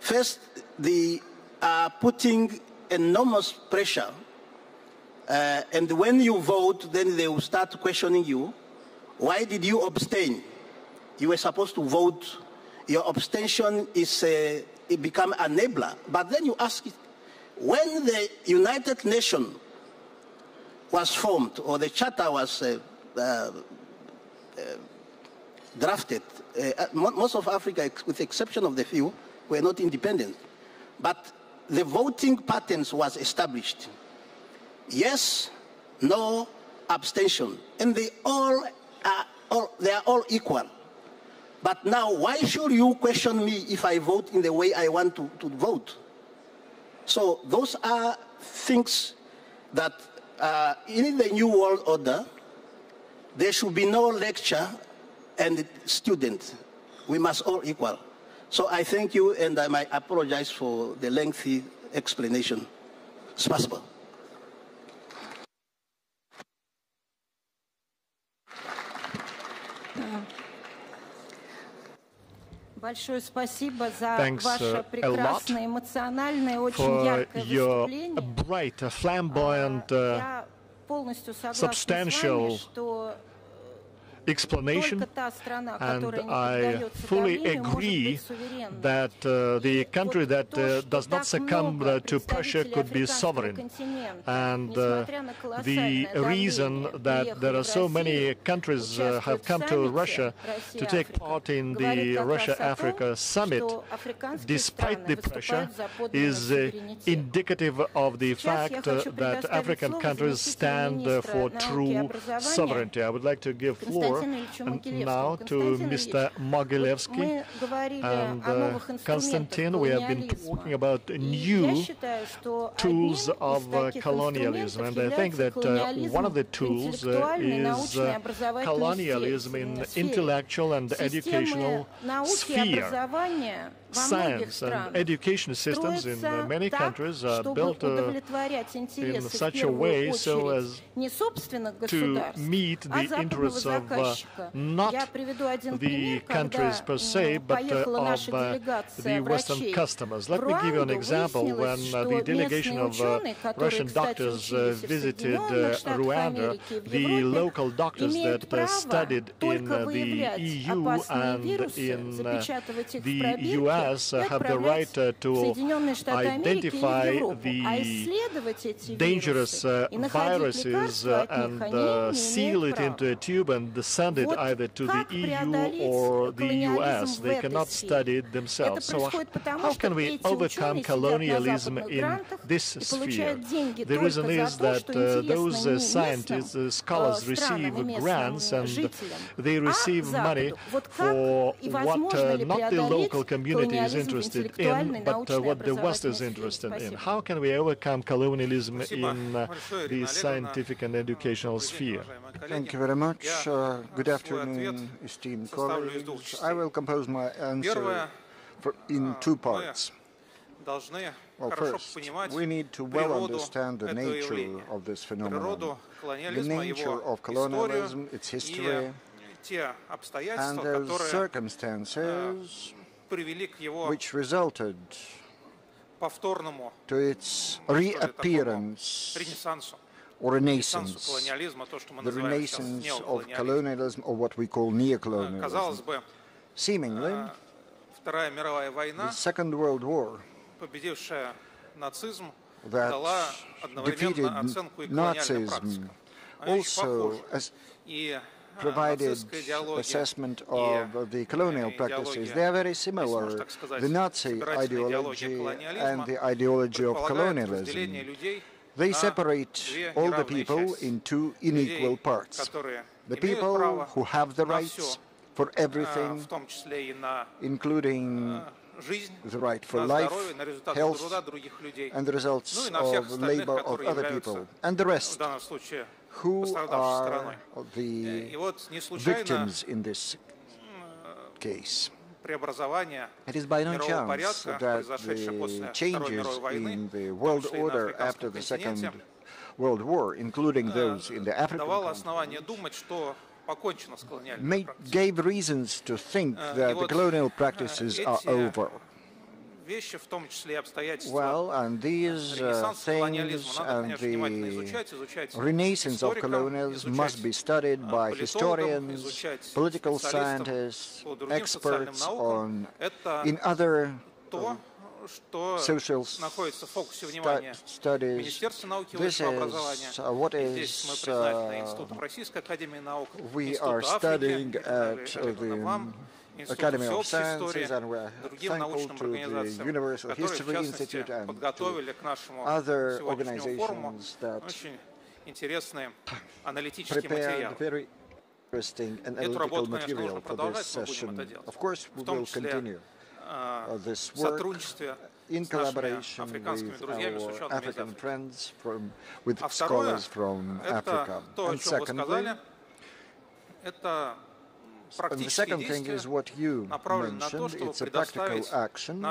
first they are putting enormous pressure, uh, and when you vote, then they will start questioning you. Why did you abstain? You were supposed to vote. Your abstention is uh, it become enabler. But then you ask, it, when the United Nations was formed or the charter was uh, uh, uh drafted, uh, most of Africa, with the exception of the few, were not independent. But the voting patterns was established. Yes, no, abstention. And they all are, all, they are all equal. But now, why should you question me if I vote in the way I want to, to vote? So those are things that uh, in the New World Order, there should be no lecture and student. We must all equal. So I thank you and I might apologize for the lengthy explanation. Спасибо. Большое спасибо за Thanks, ваше прекрасное, эмоциональное, очень яркое выступление. bright, flamboyant, uh, substantial explanation, and I fully agree that uh, the country that uh, does not succumb uh, to pressure could be sovereign. And uh, the reason that there are so many countries uh, have come to Russia to take part in the Russia-Africa summit, despite the pressure, is uh, indicative of the fact that African countries stand for true sovereignty. I would like to give floor and now to Mr. Mogilevsky and uh, Konstantin. We have been talking about new tools of uh, colonialism, and I think that uh, one of the tools uh, is colonialism in intellectual and educational sphere science and education systems in many countries are built uh, in such a way so as to meet the interests of uh, not the countries per se, but uh, of uh, the Western customers. Let me give you an example. When uh, the delegation of Russian doctors visited Rwanda, the local doctors that studied in the EU and in the US have the right uh, to identify the dangerous uh, viruses uh, and seal it into a tube and send it either to the EU or the US. They cannot study it themselves. So how can we overcome colonialism in this sphere? The reason is that uh, those uh, scientists, uh, scholars receive grants and they receive money for what not the local community is interested in, but uh, what the West is interested in. How can we overcome colonialism in uh, the scientific and educational sphere? Thank you very much. Uh, good afternoon, esteemed colleagues. I will compose my answer for, in two parts. Well, first, we need to well understand the nature of this phenomenon, the nature of colonialism, its history, and those circumstances which resulted to its reappearance or renaissance, the renaissance of colonialism or what we call neocolonialism. Seemingly, the Second World War that defeated Nazism also as provided assessment of the colonial practices. They are very similar, the Nazi ideology and the ideology of colonialism. They separate all the people into unequal parts. The people who have the rights for everything, including the right for life, health, and the results of labor of other people, and the rest who are the victims in this case. It is by no chance that the changes in the world order after the Second World War, including those in the African continent, made, gave reasons to think that the colonial practices are over. Well, and these uh, things and the renaissance of colonialism must be studied by historians, political scientists, experts on in other social stu studies. This is uh, what is uh, we are studying at the Academy of Sciences, and we're thankful to the Universal History Institute and other organizations that prepared very interesting and analytical material for this session. Of course, we will continue uh, this work in collaboration with our African friends, from, with scholars from Africa. And secondly, and the second thing is what you mentioned. It's a practical action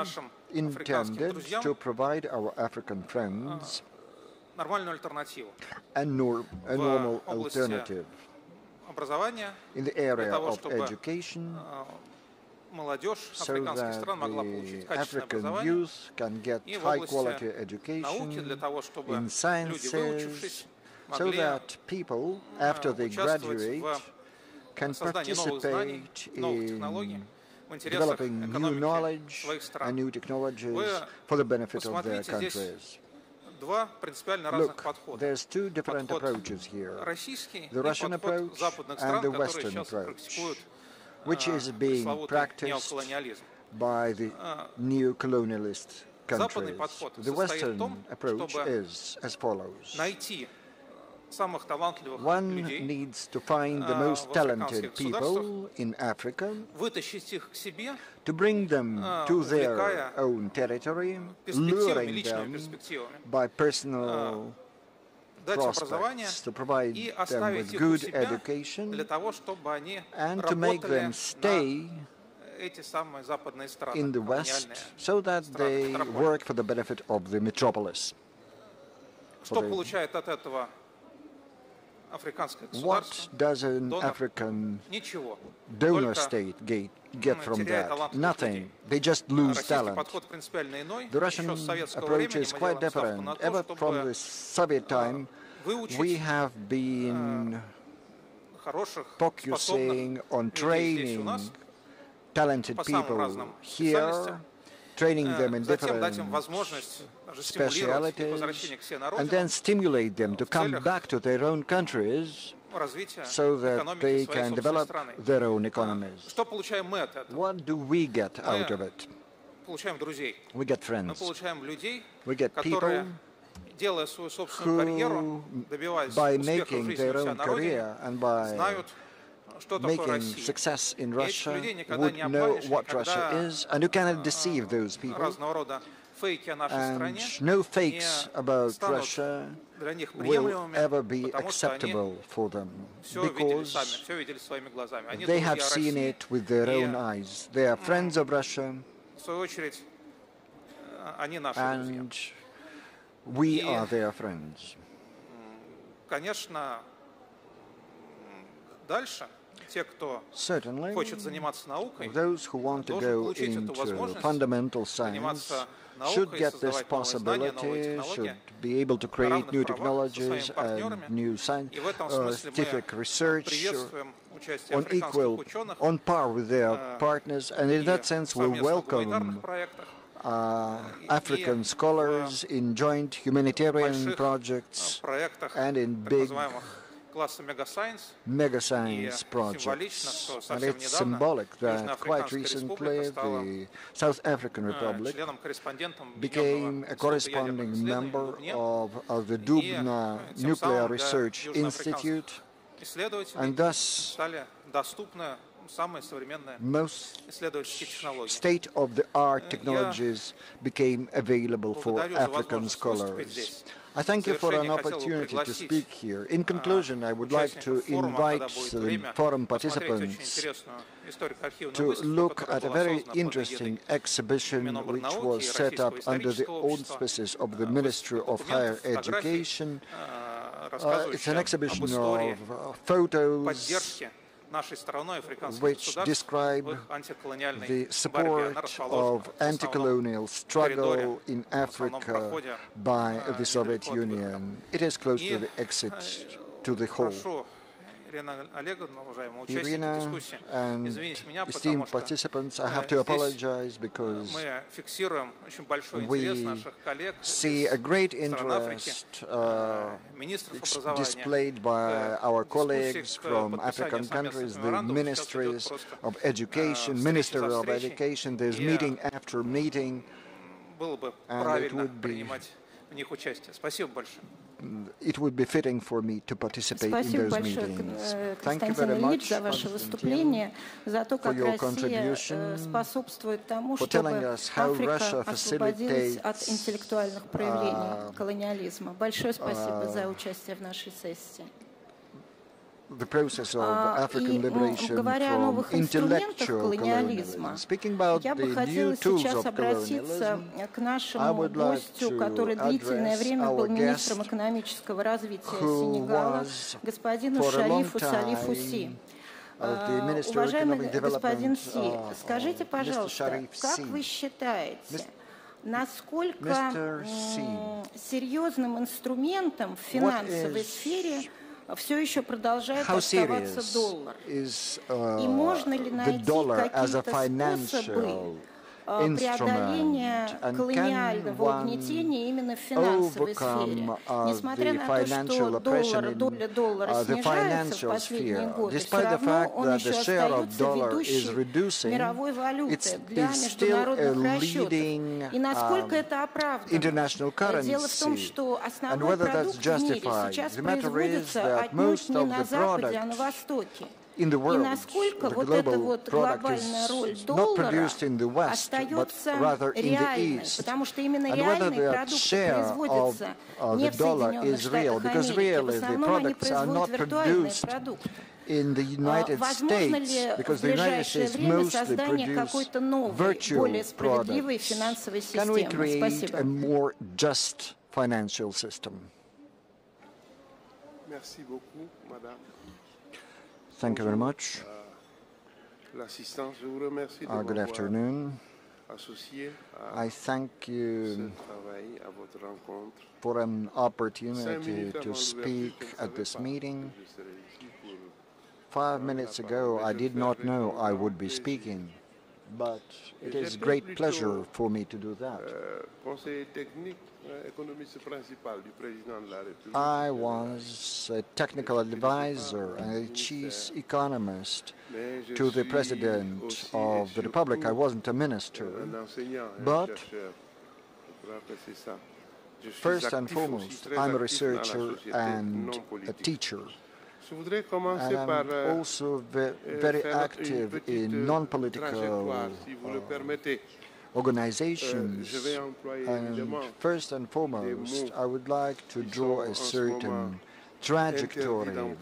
intended to provide our African friends a, nor a normal alternative in the area of education so that the African youth can get high-quality education in sciences, so that people, after they graduate, can participate in developing new knowledge and new technologies for the benefit of their countries. Look, there's two different approaches here. The Russian approach and the Western approach, which is being practiced by the new colonialist countries. The Western approach is as follows. One needs to find the most talented people in Africa, to bring them to their own territory, luring them by personal prospects, to provide them with good education, and to make them stay in the West so that they work for the benefit of the metropolis. What does an African donor state get, get from that? Nothing. They just lose talent. The Russian approach is quite different. Ever from the Soviet time, we have been focusing on training talented people here training them in different specialities, and then stimulate them to come back to their own countries so that they can develop their own economies. What do we get out of it? We get friends. We get people who, by making their own career and by making success in Russia would know what Russia is, and you cannot deceive those people. And no fakes about Russia will ever be acceptable for them because they have seen it with their own eyes. They are friends of Russia, and we are their friends. Certainly, those who want to go into fundamental science should get this possibility, should be able to create new technologies and new scientific research on equal, on par with their partners, and in that sense we welcome uh, African scholars in joint humanitarian projects and in big mega science. Projects. And it's symbolic that quite recently the South African Republic became a corresponding member of, of the Dubna Nuclear Research Institute. and thus most state-of-the-art technologies became available for African scholars. I thank you for an opportunity to speak here. In conclusion, I would like to invite the forum participants to look at a very interesting exhibition which was set up under the auspices of the Ministry of Higher Education. Uh, it's an exhibition of uh, photos which describe the support of anti-colonial struggle in Africa by the Soviet Union. It is close to the exit to the hall. Irina and esteemed participants, I have to apologize because we see a great interest uh, displayed by our colleagues from African countries, the ministries of education, Minister of Education, there's meeting after meeting, and it would be it would be fitting for me to participate Спасибо in those большое, meetings. Thank you very much, за ваше выступление, за то, как Россия способствует тому, чтобы Африка освободилась от интеллектуальных проявлений колониализма. Большое спасибо за участие в нашей сессии. The process of African liberation from intellectual colonialism. Speaking about the new tools of colonialism, I would like to address our guest who was for a long time Уважаемый господин Си, скажите, пожалуйста, как вы считаете, насколько серьезным инструментом в финансовой сфере все еще продолжает оставаться доллар. Is, uh, И можно ли найти какие-то способы преодоления колониального угнетения именно в финансовой сфере. Несмотря на то, что доллар, доля доллара снижается в последние годы, все равно он еще остается ведущей мировой валютой для международных расчетов. И насколько это оправдано? Дело в том, что основной продукт в мире сейчас производится отнюдь не на Западе, а на Востоке И насколько вот эта вот глобальная роль доллара остается реальной, потому что именно реальные продукты производятся не в Соединенных Штатах Америки, в основном они производят виртуальные продукты. in the United States, because the United States mostly produce virtual products, can we create a more just financial system? Merci beaucoup, Madame. Thank you very much. Uh, good afternoon. I thank you for an opportunity to speak at this meeting. Five minutes ago, I did not know I would be speaking, but it is great pleasure for me to do that. I was a technical advisor and a chief economist to the President of the Republic. I wasn't a minister, but first and foremost, I'm a researcher and a teacher. And I'm also very active in non-political uh, organizations. And first and foremost, I would like to draw a certain trajectory.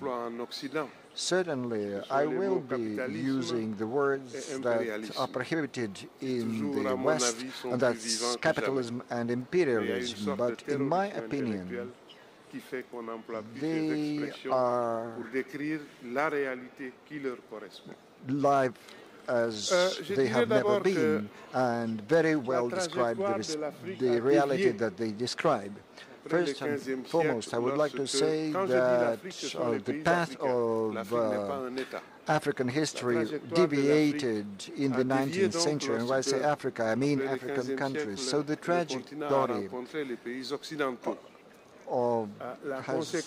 Certainly, I will be using the words that are prohibited in the West, and that's capitalism and imperialism. But in my opinion, they are live as uh, they have never been and very well describe the, the reality that they describe. First and foremost, I would like to say that uh, the path of uh, African history deviated in the 19th century. And when I say Africa, I mean African countries. So the tragic trajectory of has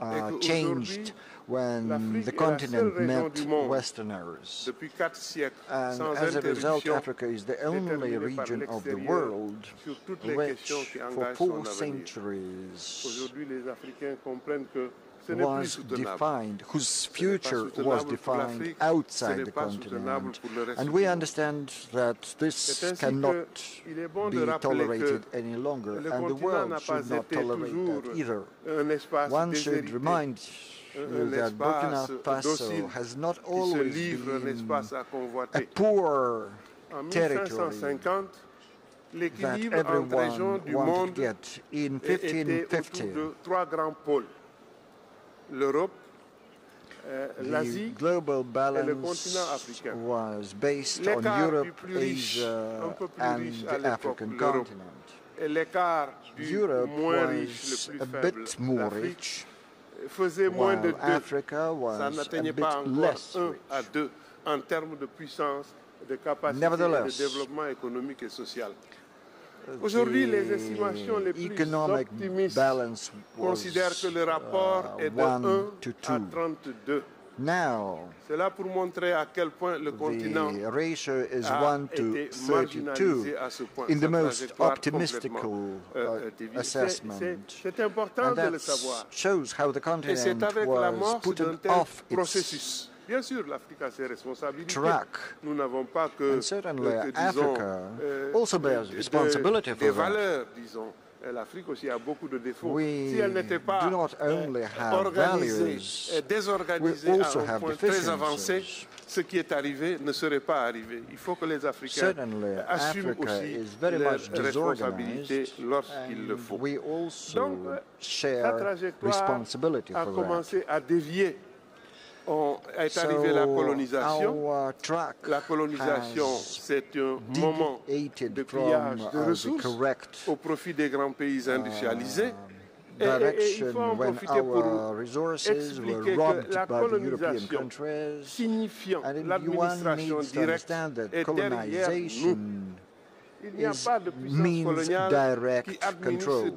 uh, changed when the continent met Westerners. And as a result, Africa is the only region of the world which, for four centuries, was defined, whose future was defined outside the continent. And we understand that this cannot be tolerated any longer, and the world should not tolerate that either. One should remind that Burkina Faso has not always been a poor territory that everyone wanted to get. In 1550, the global balance was based on Europe, Asia, and the African continent. Europe was a bit more rich, while Africa was a bit less rich. en Aujourd'hui, les estimations les plus optimistes considèrent que le rapport uh, est de 1 à 32. C'est là pour montrer à quel point le continent the ratio is a 1 to 32 à ce point. in the most optimistical uh, assessment. C'est important de le savoir. shows how the continent was put off its processus. Bien sûr, l'Afrique a ses responsabilités. Nous n'avons pas que, certainly que, disons, euh, also bears de- responsibility des for valeurs, disons. Euh, L'Afrique aussi a beaucoup de défauts. We si elle n'était pas euh, organisée, euh, désorganisée à un point très avancé, ce qui est arrivé ne serait pas arrivé. Il faut que les Africains Certainly, assument Africa aussi leurs responsabilités lorsqu'il le faut. Donc, euh, la trajectoire a commencé à dévier on est arrivé so la colonisation. la colonisation, c'est un moment de pillage de ressources au profit des grands pays industrialisés. Et, et, et, il faut en profiter pour expliquer que la colonisation signifiant l'administration directe est derrière nous. Is- pas de puissance means direct control.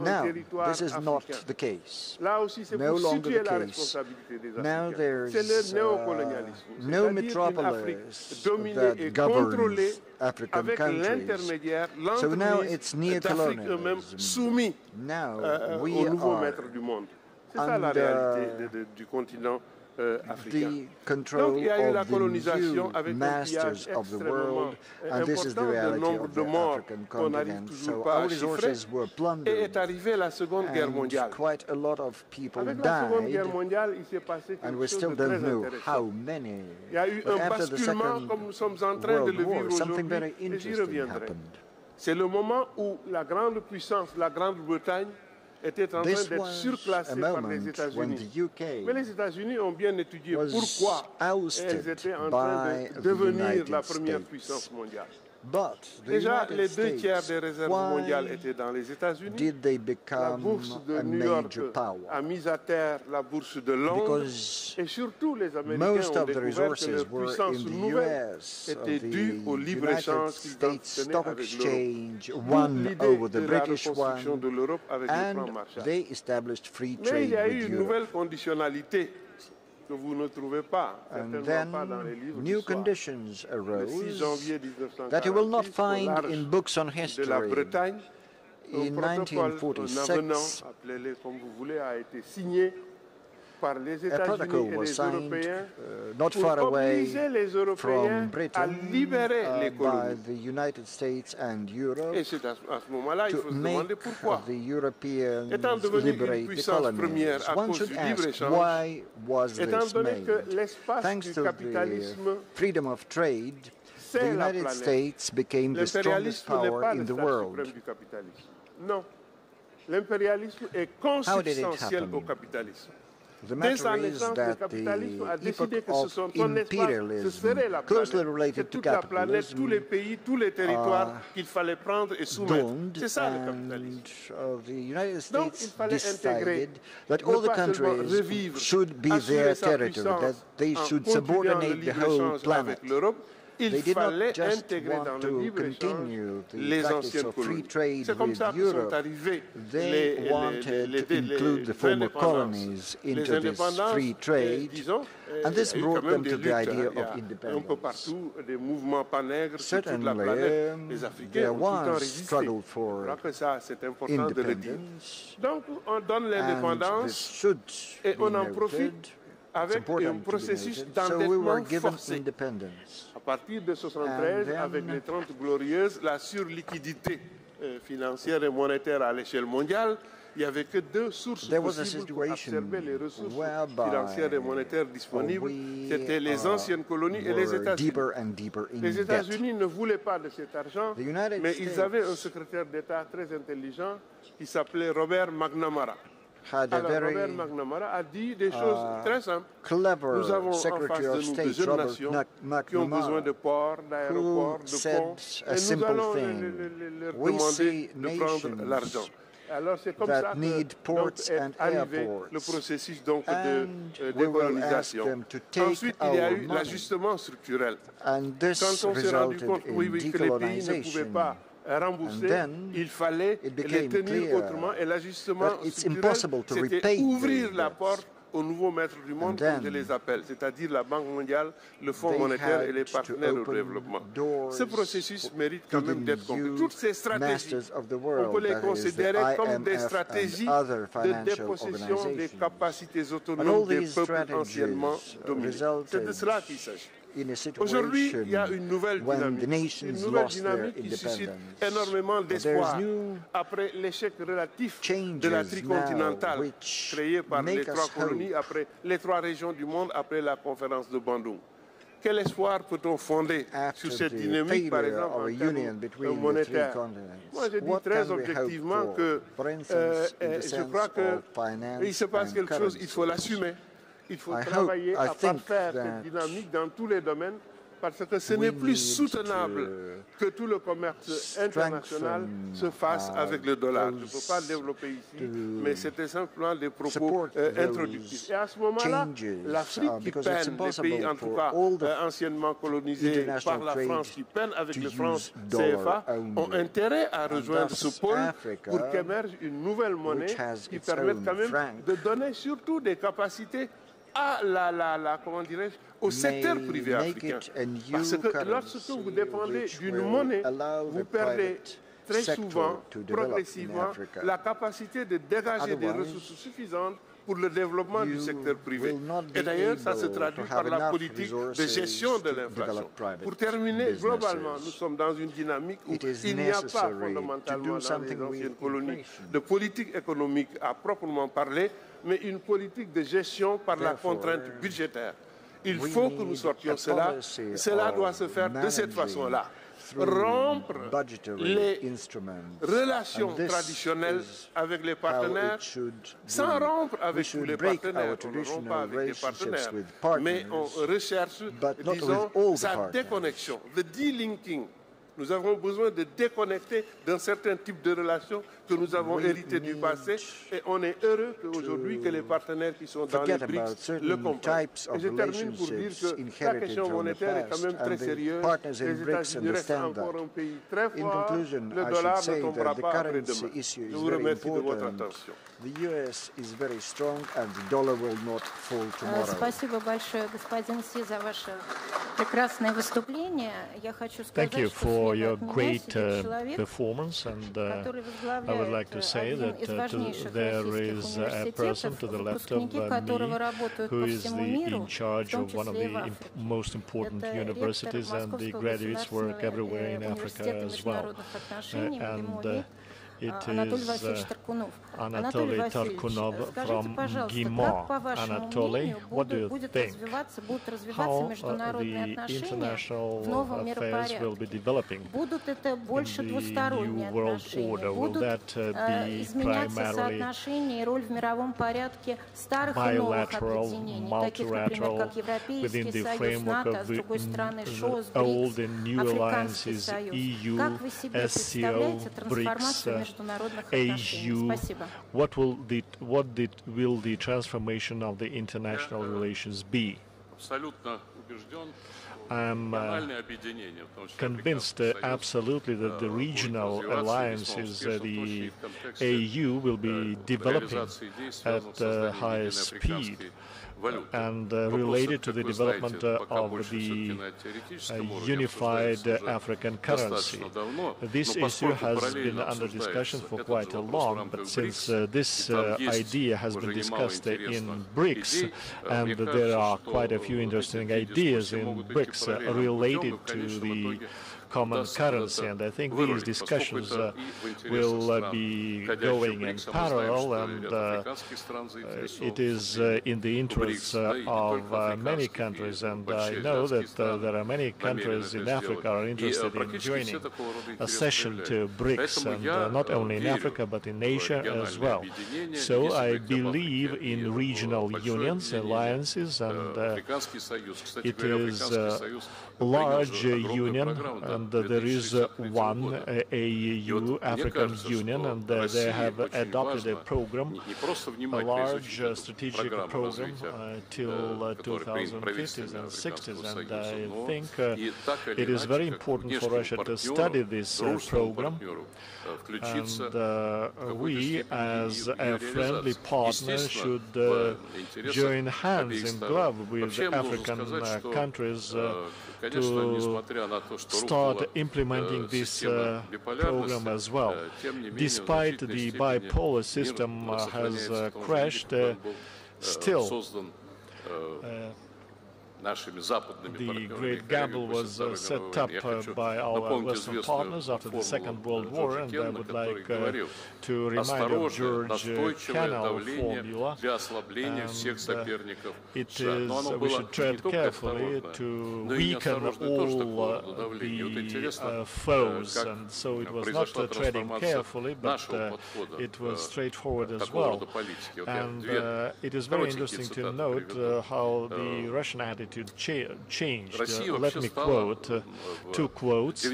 Now, this is not the case. Là aussi, c'est no longer the case. Now there's uh, no metropolis that et governs African countries. So now it's l'entremise d'Afrique eux-mêmes neo-colonialism. Now euh, we are maître du monde. C'est ça la under euh, africain. Donc il y a eu la colonisation avec un pillage extrêmement important le nombre de morts qu'on n'arrive toujours pas à chiffrer. Et est arrivée la Seconde Guerre mondiale. Avec la Seconde Guerre mondiale, il s'est passé quelque chose de très intéressant. Il y a eu un basculement comme nous sommes en train de le vivre aujourd'hui et j'y reviendrai. C'est le moment où la grande puissance, la Grande-Bretagne, était en train d'être surclassée par les États-Unis. Mais les États-Unis ont bien étudié was pourquoi elles étaient en train de the devenir la première puissance mondiale. Déjà, les deux tiers des réserves mondiales étaient dans les États-Unis. La bourse de New York a mis à terre la bourse de Londres. et surtout, les Américains ont découvert que leur puissance nouvelle était due au libre-échange qu'ils tenaient avec l'Europe, de la reconstruction de l'Europe avec le plan Marshall. Mais il y a eu une nouvelle conditionnalité And certainement pas dans les then new conditions arose that you will not find in books on history. In protocole, 1946, protocol was signed uh, not far away obliger les Européens from Britain uh, by the United States and Europe Et c'est à, à ce moment-là, il to make the Europeans Étant devenu une liberate the colonies. One should ask why was this made? Thanks to the freedom of trade, the United. States became the strongest power in the world. suprême du capitalisme. Non. L'impérialisme est How did it happen? The matter is naissance, that capitalisme a the décidé epoch que ce of son, son espace, ce imperialism, serait la closely planète. related C'est to toute la planète, tous les capitalism, pays, tous les territoires qu'il fallait prendre et soumettre. dawned C'est ça le and capitalisme. the United Donc, il States fallait intégrer, decided that all the countries revivre, should be their territory, that they should subordinate the whole planet. avec l'Europe. Il They did not fallait just intégrer want dans le to libre-échange continue the les practice anciennes of free colonies. trade C'est comme with ça Europe. sont arrivés They les, les, wanted les, to les, include the former colonies Les into this indépendances, free trade, disons, and this il y a eu brought them to the idea hein. Il y of a Un peu independence. partout, des mouvements panègres sur toute la Certainly, planète. Les um, Africains there ont tout le temps was résisté. struggle Je for crois que ça, c'est important de le dire. independence, Donc, on donne and l'indépendance this should et be on en noted. profite It's avec important un to be processus noted. So we were d'endettement given forcé. Partir de 73, And then- avec les 30 glorieuses, la surliquidité euh, financière et monétaire à l'échelle mondiale, il n'y avait que deux sources possibles pour situation absorber les ressources financières et monétaires disponibles. C'était les anciennes colonies et les États-Unis. Les. États-Unis ne voulaient pas de cet argent, mais ils avaient un secrétaire d'État très intelligent qui s'appelait Robert McNamara. Had a very uh, clever Secretary of State, Robert McNamara, who said a simple thing. We see nations that need ports and airports. Le processus donc de euh, décolonisation. Ensuite, il y a eu l'ajustement structurel. And this Quand on s'est rendu compte oui, oui, que les pays ne pouvaient pas rembourser, il fallait les tenir autrement et l'ajustement c'était ouvrir la porte aux nouveaux maîtres du monde, comme je les appelle, c'est-à-dire la Banque mondiale, le Fonds monétaire et les partenaires au développement. Ce processus mérite quand même d'être compris. Toutes ces stratégies, on peut les considérer comme des stratégies de dépossession des capacités autonomes des peuples anciennement dominés. C'est de cela qu'il s'agit. Aujourd'hui, il y a une nouvelle dynamique, une nouvelle dynamique qui suscite énormément d'espoir après l'échec relatif de la tricontinentale créée par les trois colonies, après les trois régions du monde, après la conférence de Bandung. Quel espoir peut-on fonder sur cette dynamique, par exemple, en termes monétaires? Moi, je dis très objectivement que euh, je crois qu'il se passe quelque chose, il faut l'assumer. Il faut travailler à parfaire cette dynamique dans tous les domaines parce que ce n'est plus soutenable que tout le commerce international se fasse avec le dollar. Je ne peux pas le développer ici, mais c'était simplement des propos euh, introductifs. Et à ce moment-là, l'Afrique qui peine, les pays en tout cas euh, anciennement colonisés par la France, qui peinent avec le franc CFA, ont intérêt à rejoindre ce pôle pour qu'émerge une nouvelle monnaie qui permette quand même de donner surtout des capacités à la, la, la comment dirais-je, au secteur privé africain. Parce que lorsque vous dépendez d'une monnaie, vous perdez très souvent, progressivement, la capacité de dégager des ressources suffisantes pour le développement du secteur privé. Et d'ailleurs, ça se traduit par la politique de gestion de l'inflation. Pour terminer, globalement, nous sommes dans une dynamique où il n'y a pas fondamentalement dans les anciennes colonies de politique économique à proprement parler, mais une politique de gestion par la contrainte budgétaire. Il faut que nous sortions cela. Cela doit se faire de cette façon-là. Rompre les relations traditionnelles avec les partenaires sans rompre avec tous les partenaires. On ne rompt pas avec les partenaires, mais on recherche, disons, sa déconnexion, le delinking nous avons besoin de déconnecter d'un certain type de relations que nous avons hérité du passé et on est heureux qu'aujourd'hui que les partenaires qui sont dans les BRICS le comprennent. Et je termine pour dire que la question monétaire est quand même très sérieuse. Les États-Unis restent encore un pays très fort. Le dollar ne tombera pas après demain. Je vous remercie de votre attention. The US is very strong and the dollar will not fall tomorrow. Спасибо большое, господин Си, за ваше прекрасное выступление. Я хочу сказать, Thank you for your great uh, performance, and uh, I would like to say that uh, there is a person to the left of me who is the, in charge of one of the most important universities, and the graduates work everywhere in Africa as well. and it is uh, Anatoly Torkunov from MGIMO. Anatoly, what do you think? How uh, the international affairs will be developing in the new world order? Will that uh, be primarily bilateral, multilateral, within the framework of the old and new alliances, EU, SCO, BRICS, AU? What will the what did, will the transformation of the international relations be? I'm uh, convinced uh, absolutely that the regional alliances, uh, the AU, will be developing at uh, high speed and uh, related to the development uh, of the uh, unified African currency. This issue has been under discussion for quite a long, but since this idea has been discussed in BRICS, and there are quite a few interesting ideas in BRICS related to the common currency. And I think these discussions uh, will uh, be going in parallel, and uh, uh it is uh, in the interests uh, of uh, many countries. And I know that uh, there are many countries in Africa are interested in joining accession to BRICS, and not only in Africa but in Asia as well. So I believe in regional unions, alliances, and it is large union, and there is one AU, African Union, and they have adopted a program, a large strategic program till 2050s and 60s, and I think it is very important for Russia to study this program. And uh, we, as a friendly partner, should uh, join hands in glove with African uh, countries to start implementing this uh, program as well. Despite the bipolar system has crashed, still the great gamble was uh, set up uh, by our Western partners after the Second World War, and I would like uh, to remind of George uh, Kennan formula. And, uh, it is, uh, we should tread carefully to weaken all the foes, and so it was not treading carefully, but it was straightforward as well. And it is very interesting to note how the Russian attitude attitude cha changed. Uh, let me quote uh, two quotes. Uh,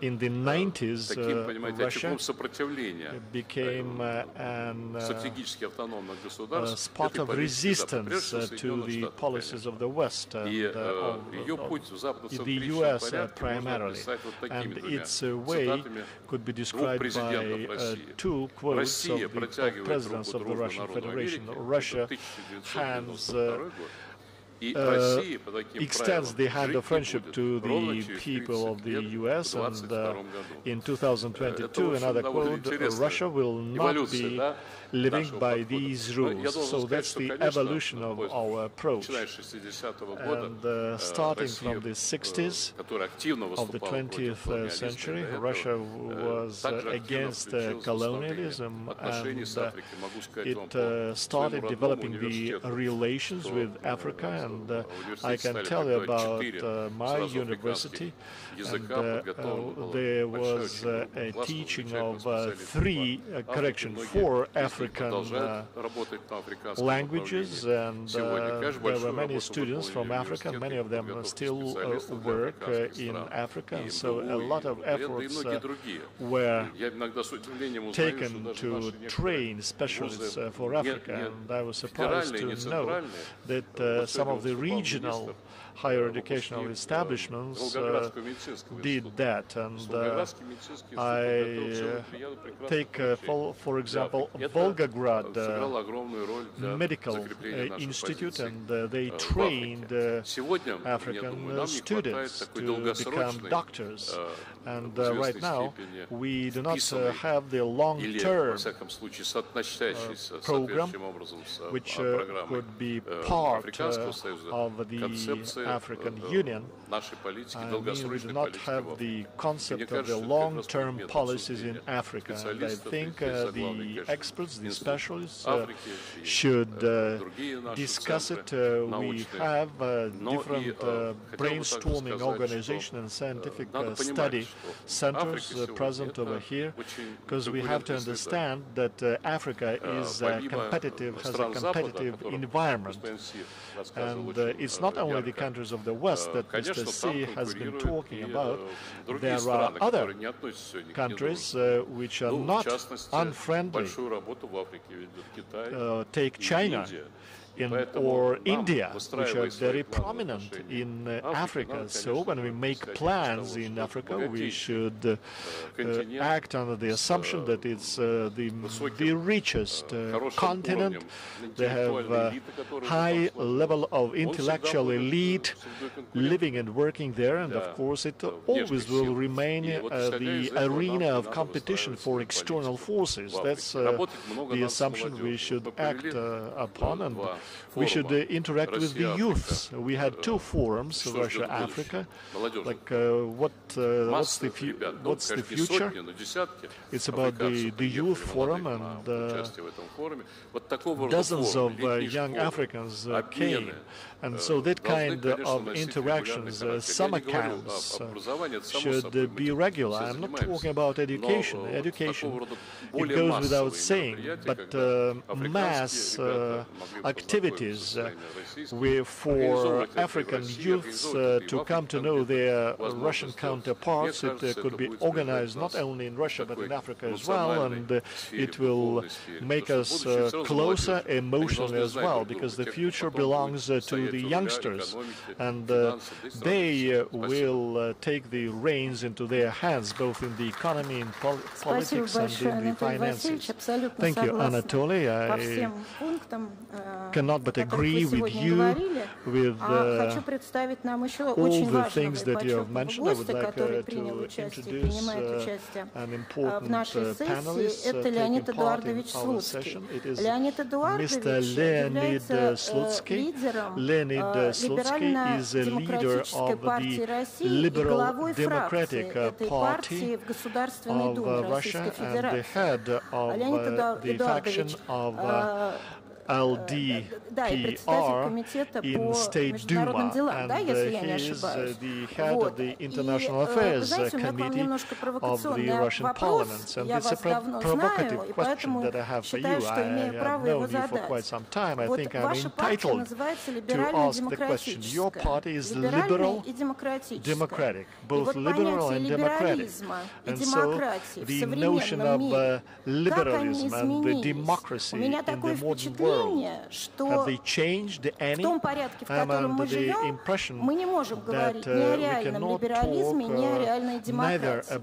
in the 90s, uh, Russia became uh, an uh, spot of resistance to the policies of the West, and, of, of the U.S. primarily. And its way could be described by two quotes of the presidents of the Russian Federation. Russia has uh, extends the hand of friendship to the people of the U.S. and uh, in 2022, another quote, Russia will not be living by these rules. So that's the evolution of our approach. And uh, starting from the 60s of the 20th century, Russia was uh, against uh, colonialism and uh, it uh, started developing the relations with Africa. And uh, I can tell you about my university. And there was a teaching of three, correction, four African African uh, languages, and uh, there were many students from Africa. Many of them still uh, work in Africa, so a lot of efforts were taken to train specialists for Africa. And I was surprised to know that some of the regional higher educational establishments uh, did that. And uh, I take, uh, for, for, example, Volgograd Medical Institute, and they trained African students to become doctors. And uh, right now, we do not uh, have the long-term uh, program, which could be part of the African Union. I mean, we do not have the concept of the long-term policies in Africa. And I think uh, the experts, the specialists, uh, should uh, discuss it. Uh, we have uh, different uh, brainstorming organization and scientific study centers uh, present over here, because we have to understand that uh, Africa is uh, competitive, has a competitive environment. And it's not only the countries of the West that Mr. Xi has been talking about, there are other countries uh, which are not unfriendly. Uh, take China in, or India, which are very prominent in uh, Africa. So when we make plans in Africa, we should uh, uh, act under the assumption that it's uh, the, the richest uh, continent. They have a high level of intellectual elite living and working there, and of course it always will remain the arena of competition for external forces. That's the assumption we should act upon, and we should uh, interact with the youths. We had two forums, Russia, Africa. Like, uh, what, uh, what's the what's the future? It's about the the youth forum, and uh, dozens of uh, young Africans uh, came. And so that kind of interactions, uh, summer camps, uh, should uh, be regular. I'm not talking about education. Education, it goes without saying, but mass activities for African youths to come to know their Russian counterparts, it could be organized not only in Russia but in Africa as well, and it will make us closer emotionally as well, because the future belongs to the youngsters, and uh, they uh, will uh, take the reins into their hands, both in the economy, in pol politics, and in the finances. Thank you, Anatoly. I cannot but agree with you with all the things that you have mentioned. I would like to introduce an important panelist taking part in our session. It is Mr. Leonid Slutsky. Leonid Slutsky is a leader of the Liberal Democratic Party of Russia and the head of the faction of LDPR in State Duma, and he is uh, the head of the International Affairs Committee of the Russian Parliament. And it's a pro provocative question that I have for you. I have known you for quite some time. I think I'm entitled to ask the question. Your party is liberal, democratic, both liberal and democratic. And so the notion of uh, liberalism and the democracy in the modern world впечатление, что в том порядке, в котором мы живем, мы не можем говорить ни о реальном либерализме, ни о реальной демократии.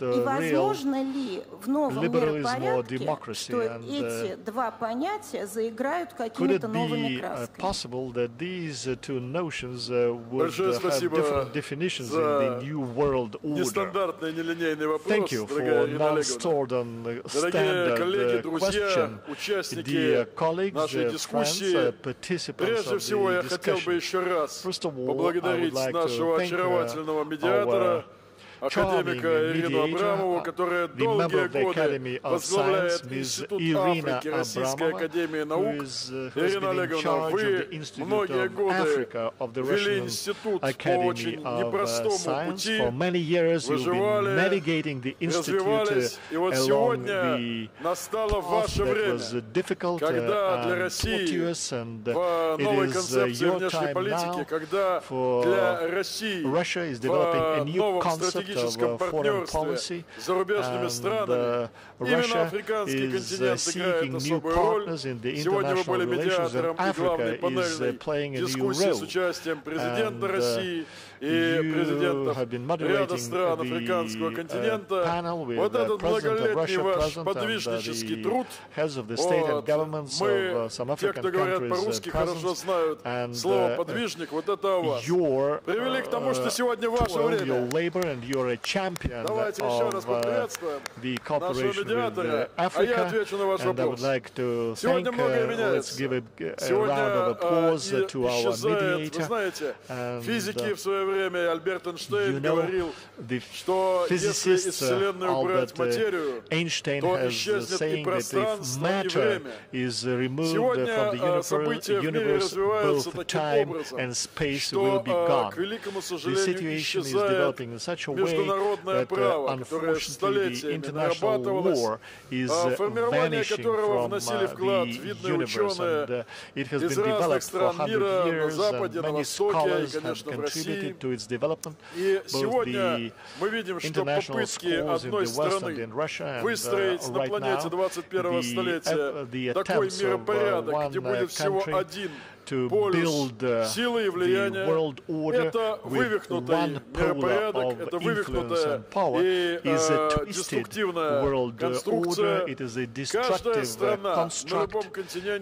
И возможно ли в новом миропорядке, что эти два понятия заиграют какими-то новыми красками? Большое спасибо за нестандартный нелинейный вопрос, дорогая Ирина Олеговна. Дорогие коллеги, друзья, участники нашей дискуссии. Прежде всего, я хотел бы еще раз поблагодарить нашего очаровательного медиатора, академика Ирину Абрамову, которая долгие годы возглавляет Институт Африки Российской Академии Наук. Ирина Олеговна, вы многие годы вели институт по очень непростому пути, выживали, развивались, и вот сегодня настало ваше время, когда для России в новой концепции внешней политики, когда для России в новом стратегическом стратегическом партнерстве с зарубежными странами. Именно африканский континент играет особую роль. Сегодня вы были медиатором и главной панельной дискуссии с участием президента России, и президентов ряда стран африканского континента. Вот этот многолетний ваш подвижнический труд, мы, те, кто говорят по-русски, хорошо знают слово «подвижник», вот это о вас. Привели к тому, что сегодня ваше время. Давайте еще раз поприветствуем нашего медиатора, а я отвечу на ваш вопрос. Сегодня многое меняется. Сегодня исчезает, вы знаете, физики в свое You know, the physicist uh, Albert uh, Einstein has the saying that if matter is removed from the universe, both time and space will be gone. The situation is developing in such a way that, uh, unfortunately, the international law is uh, vanishing from uh, the universe. And, it has been developed for 100 years, and many scholars have contributed конечно, в России. И сегодня мы видим, что попытки одной страны выстроить на планете 21 столетия такой миропорядок, где будет всего один to build uh, the world order with one pole of influence and power is a twisted world order. It is a destructive uh, construct.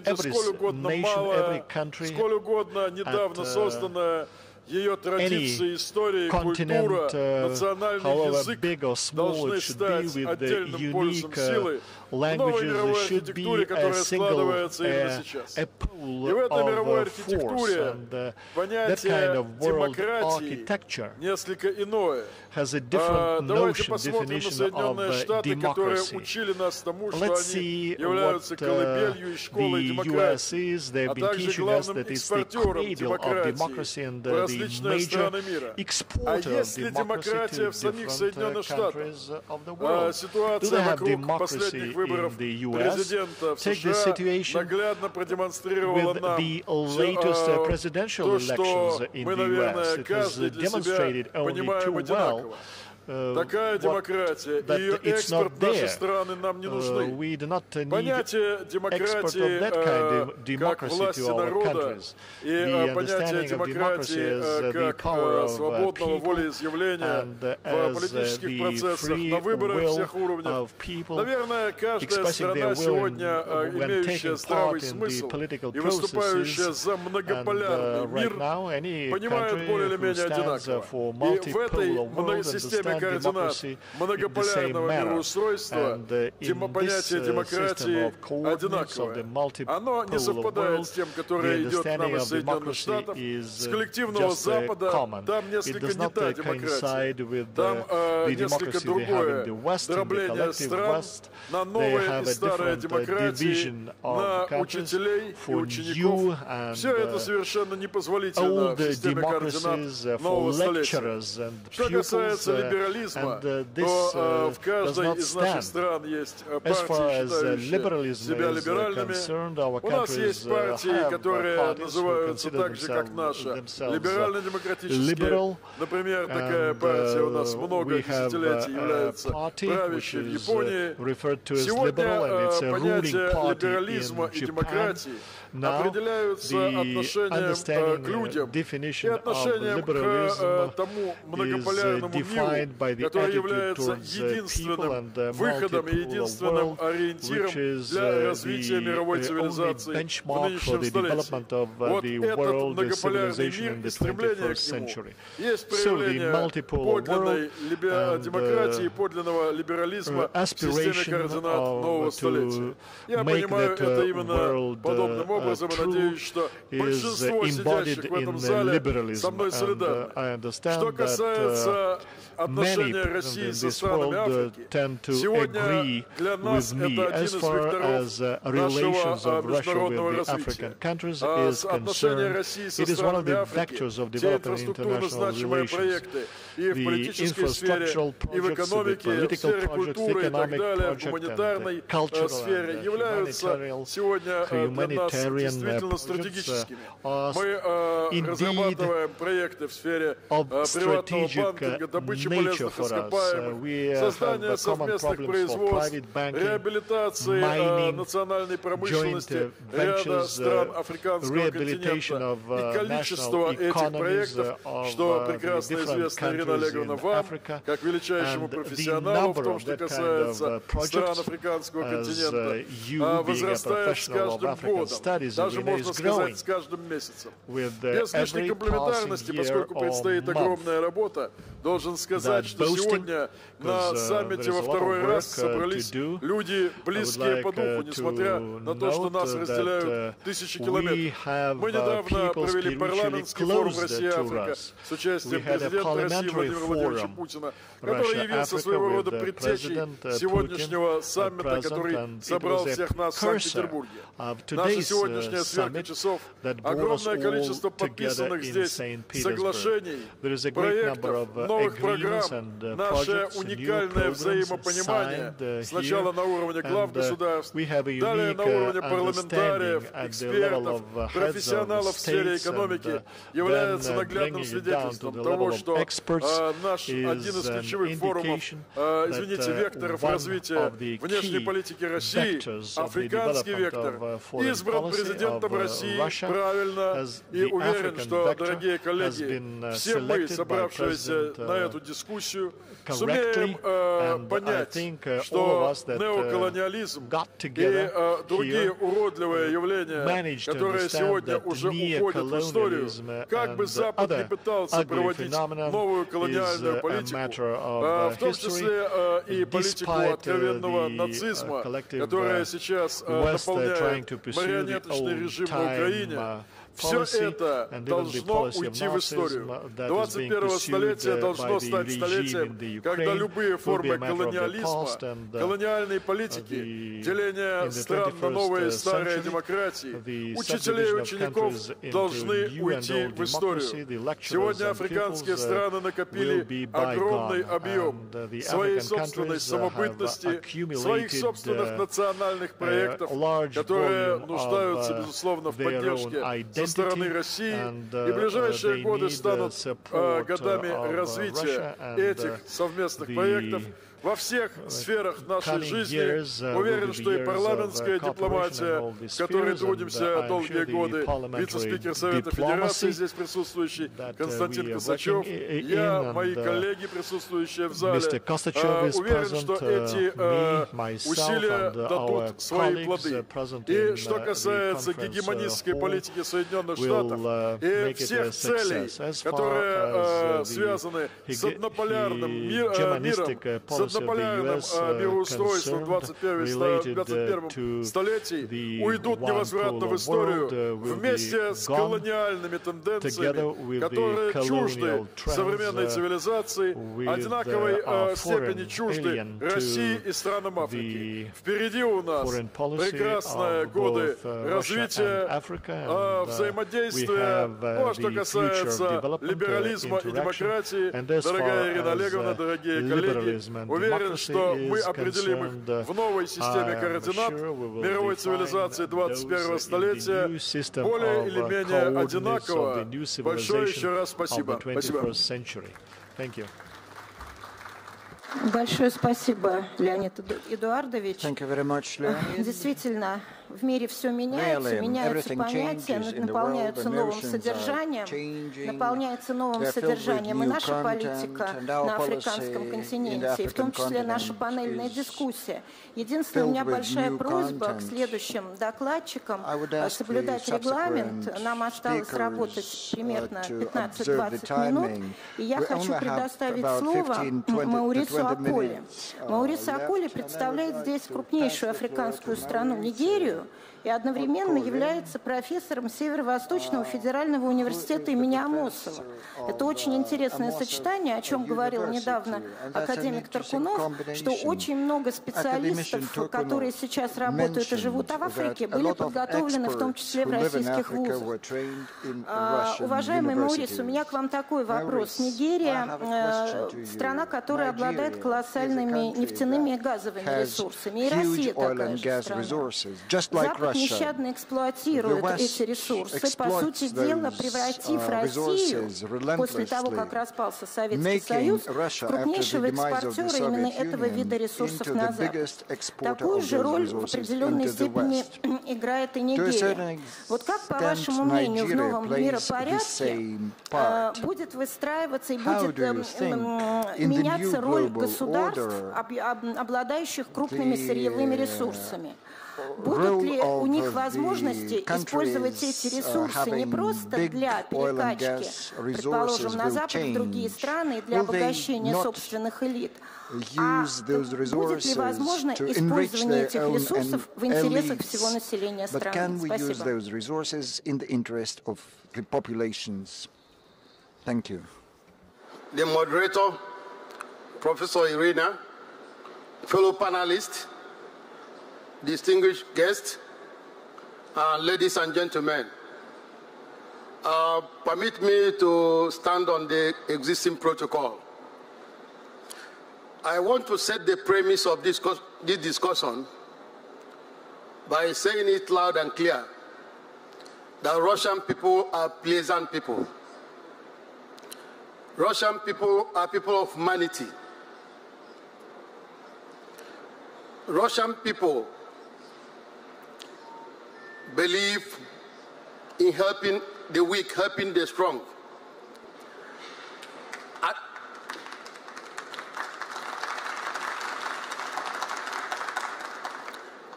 Every nation, every country, and, uh, any continent, uh, э, however big or small, it should be with the unique uh, languages should be a single a, a pool of force, and uh, that kind of world architecture has a different notion, definition of uh, democracy. Let's see what uh, the US is. They've been teaching us that it's the cradle of democracy and uh, the major exporter of democracy to different countries of the world. Do they have democracy in the U.S. Take this situation with the latest uh, presidential elections in the U.S. It was uh, demonstrated only too well Такая демократия и ее экспорт нашей страны нам не нужны. Понятие демократии как власти народа и понятие демократии как свободного волеизъявления в политических процессах на выборах всех уровней. Наверное, каждая страна сегодня, имеющая здравый смысл и выступающая за многополярный мир, понимает более или менее одинаково. И в этой системе координат многополярного мироустройства тема понятие демократии одинаковое. Оно не совпадает с тем, которое идет нам из Соединенных Штатов, с коллективного Запада. Там несколько не та демократия. Там э, несколько другое дробление стран на новые и старые демократии, на учителей и учеников. Все это совершенно непозволительно в системе координат нового столетия. Что касается либерализма, то в каждой из наших стран есть партии, считающие себя либеральными. У нас есть партии, которые называются так же, как наша, либерально-демократические. Например, такая партия у нас много десятилетий является правящей в Японии. Сегодня понятие либерализма и демократии определяются отношением к людям и отношением к тому многополярному миру, который является единственным выходом и единственным ориентиром для развития мировой цивилизации в нынешнем столетии. Вот этот многополярный мир и стремление к нему есть проявление подлинной демократии, подлинного либерализма в системе координат нового столетия. Я понимаю это именно подобным образом образом, надеюсь, что большинство сидящих в этом зале со мной солидарны. Что касается отношения России со странами Африки, сегодня для нас это один из векторов нашего международного развития. Отношения России со странами Африки, те инфраструктурно значимые проекты и в политической сфере, и в экономике, в сфере культуры и так далее, в гуманитарной сфере являются сегодня для нас действительно стратегическими. Мы разрабатываем проекты в сфере приватного банкинга, добычи полезных ископаемых, создания совместных производств, реабилитации национальной промышленности ряда стран африканского континента и количество этих проектов, что прекрасно известно Ирина Олеговна вам, как величайшему профессионалу в том, что касается стран африканского континента, возрастает с каждым годом даже можно сказать с каждым месяцем. Без лишней комплементарности, поскольку предстоит огромная работа, должен сказать, что сегодня на саммите во второй раз собрались люди, близкие по духу, несмотря на то, что нас разделяют uh, тысячи километров. Мы недавно провели парламентский форум «Россия-Африка» с участием президента России Владимира Владимировича Путина, который явился своего рода предтечей uh, сегодняшнего саммита, который собрал всех нас в Санкт-Петербурге. Наша сегодняшняя сегодняшняя сверка часов. огромное количество подписанных здесь соглашений, проектов, новых программ, uh, наше уникальное взаимопонимание. сначала на уровне глав государств, далее на уровне парламентариев, экспертов, uh, профессионалов в сфере экономики uh, является наглядным свидетельством того, что наш один из ключевых форумов, извините, векторов развития внешней политики России, африканский вектор, избран президентом России правильно и уверен, что, дорогие коллеги, все мы, собравшиеся на эту дискуссию, сумеем э, понять, что неоколониализм и э, другие уродливые явления, которые сегодня уже уходят в историю, как бы Запад не пытался проводить новую колониальную политику, э, в том числе э, и политику откровенного нацизма, которая сейчас э, дополняет марионеточный режим в Украине, все это должно уйти в историю. 21 столетие должно стать столетием, когда любые формы колониализма, колониальной политики, деления стран на новые и старые демократии, учителей и учеников должны уйти в историю. Сегодня африканские страны накопили огромный объем своей собственной самобытности, своих собственных национальных проектов, которые нуждаются, безусловно, в поддержке со стороны России, и uh, ближайшие годы станут э, годами uh, развития этих совместных проектов во всех сферах нашей жизни. Uh, Уверен, что и парламентская дипломатия, в которой трудимся долгие годы, вице-спикер Совета Федерации здесь присутствующий, uh, Константин Косачев, я, мои uh, коллеги, присутствующие в зале, уверен, что эти усилия дадут свои плоды. И что касается гегемонистской политики Соединенных Штатов и всех целей, которые связаны с однополярным миром, мироустройством 21, 21 столетии уйдут невозвратно в историю вместе с колониальными тенденциями, которые чужды современной цивилизации, одинаковой степени чужды России и странам Африки. Впереди у нас прекрасные годы развития, взаимодействия, ну, а что касается либерализма и демократии, дорогая Ирина Олеговна, дорогие коллеги, Уверен, что мы определим их в новой системе координат мировой цивилизации 21 столетия более или менее одинаково. Большое еще раз спасибо. Спасибо. Большое спасибо, Леонид Эдуардович. Much, Действительно, в мире все меняется, меняются понятия, наполняются новым содержанием, наполняется новым содержанием и наша политика на африканском континенте, и в том числе наша панельная дискуссия. Единственное, у меня большая просьба к следующим докладчикам соблюдать регламент. Нам осталось работать uh, примерно 15-20 минут, и я хочу предоставить слово Маурису Аколи. Маурису Аколи представляет здесь крупнейшую африканскую страну Нигерию, miedo. И одновременно является профессором Северо-Восточного федерального университета имени Амосова. Это очень интересное сочетание, о чем говорил недавно академик Таркунов, что очень много специалистов, которые сейчас работают и живут в Африке, были подготовлены в том числе в российских вузах. А, уважаемый Маурис, у меня к вам такой вопрос. Нигерия э, – страна, которая обладает колоссальными нефтяными и газовыми ресурсами, и Россия такая же страна. Запад нещадно эксплуатирует эти ресурсы, по сути дела превратив uh, Россию, после того, как распался Советский Союз, в крупнейшего экспортера именно этого вида ресурсов на Запад. Такую же роль в определенной степени играет и Нигерия. Вот как, по вашему мнению, в новом миропорядке э, будет выстраиваться и будет э, э, меняться роль государств, обладающих крупными сырьевыми ресурсами? Будут ли у них возможности использовать эти ресурсы не просто для перекачки, предположим, на Запад в другие страны для обогащения собственных элит, а будет ли возможно использование этих ресурсов в интересах всего населения страны? Спасибо. Thank you. The moderator, Professor Irina, fellow panelists, distinguished guests, uh, ladies and gentlemen, uh, permit me to stand on the existing protocol. I want to set the premise of this, this discussion by saying it loud and clear that Russian people are pleasant people. Russian people are people of humanity. Russian people believe in helping the weak, helping the strong.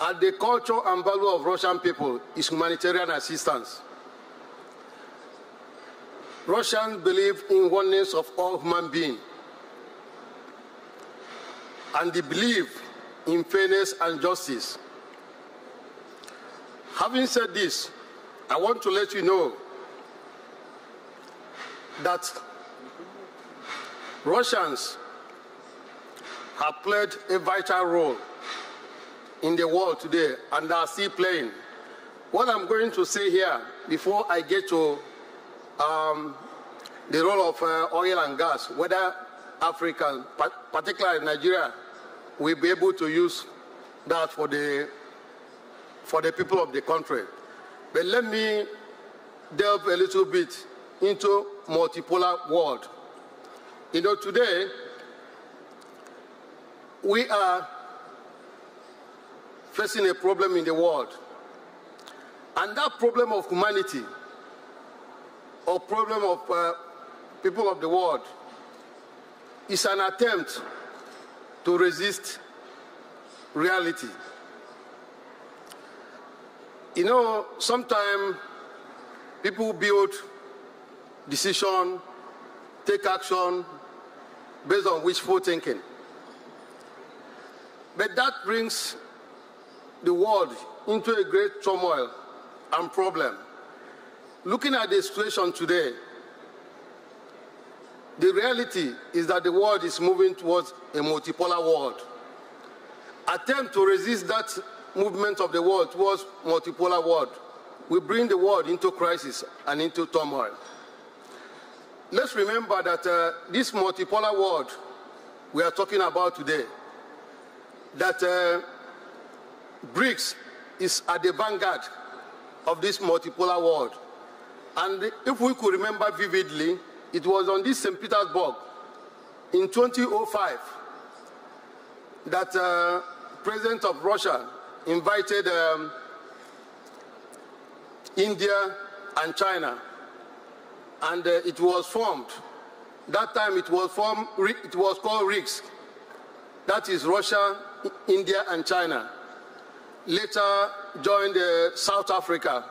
At the culture and value of Russian people is humanitarian assistance. Russians believe in oneness of all human beings and they believe in fairness and justice. Having said this, I want to let you know that Russians have played a vital role in the world today and are still playing. What I'm going to say here before I get to um, the role of uh, oil and gas, whether Africa, particularly Nigeria, will be able to use that for the, for the people of the country. But let me delve a little bit into multipolar world. You know, today, we are facing a problem in the world. And that problem of humanity, or problem of uh, people of the world, is an attempt to resist reality. You know, sometimes people build decision, take action based on wishful thinking. But that brings the world into a great turmoil and problem. Looking at the situation today, the reality is that the world is moving towards a multipolar world. Attempt to resist that movement of the world towards multipolar world will bring the world into crisis and into turmoil. Let's remember that uh, this multipolar world we are talking about today, that uh, BRICS is at the vanguard of this multipolar world. And if we could remember vividly, it was on this St. Petersburg in 2005 that uh, President of Russia invited um, India and China, and uh, it was formed. That time it was formed. It was called RICS. That is Russia, India, and China. Later joined uh, South Africa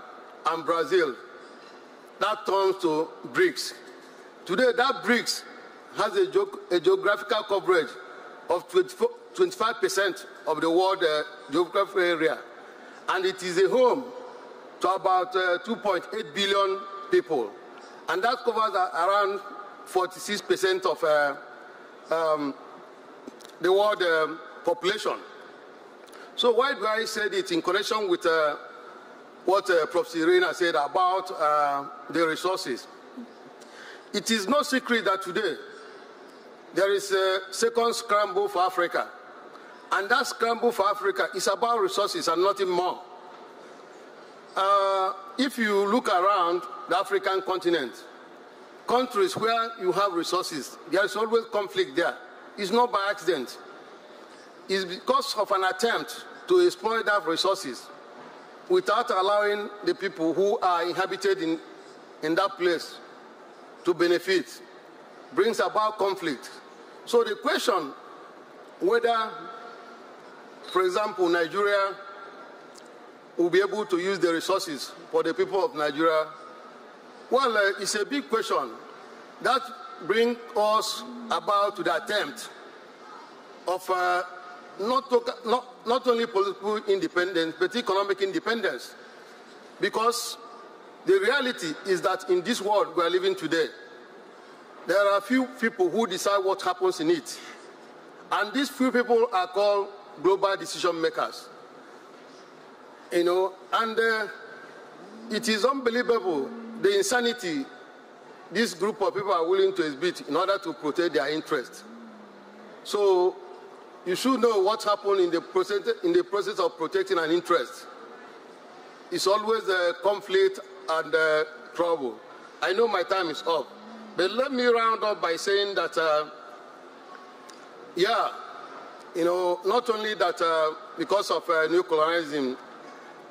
and Brazil. That turns to BRICS. Today, that BRICS has a, ge a geographical coverage of 25% of the world uh, geographical area, and it is a home to about uh, 2.8 billion people, and that covers around 46% of uh, um, the world um, population. So why do I say it in connection with uh, what uh, Prof. Serena said about uh, the resources? It is no secret that today there is a second scramble for Africa. And that scramble for Africa is about resources and nothing more. Uh, if you look around the African continent, countries where you have resources, there is always conflict there. It's not by accident. It's because of an attempt to exploit that resources without allowing the people who are inhabited in, in that place to benefit brings about conflict. So the question whether, for example, Nigeria will be able to use the resources for the people of Nigeria, well, uh, it's a big question. That brings us about to the attempt of uh, not, to, not, not only political independence, but economic independence. Because the reality is that in this world we are living today, there are few people who decide what happens in it. And these few people are called global decision makers. You know, and uh, it is unbelievable the insanity this group of people are willing to exhibit in order to protect their interests. So you should know what happened in the process, in the process of protecting an interest. It's always a conflict and uh, trouble. I know my time is up, but let me round up by saying that, uh, yeah, you know, not only that uh, because of uh, new colonialism,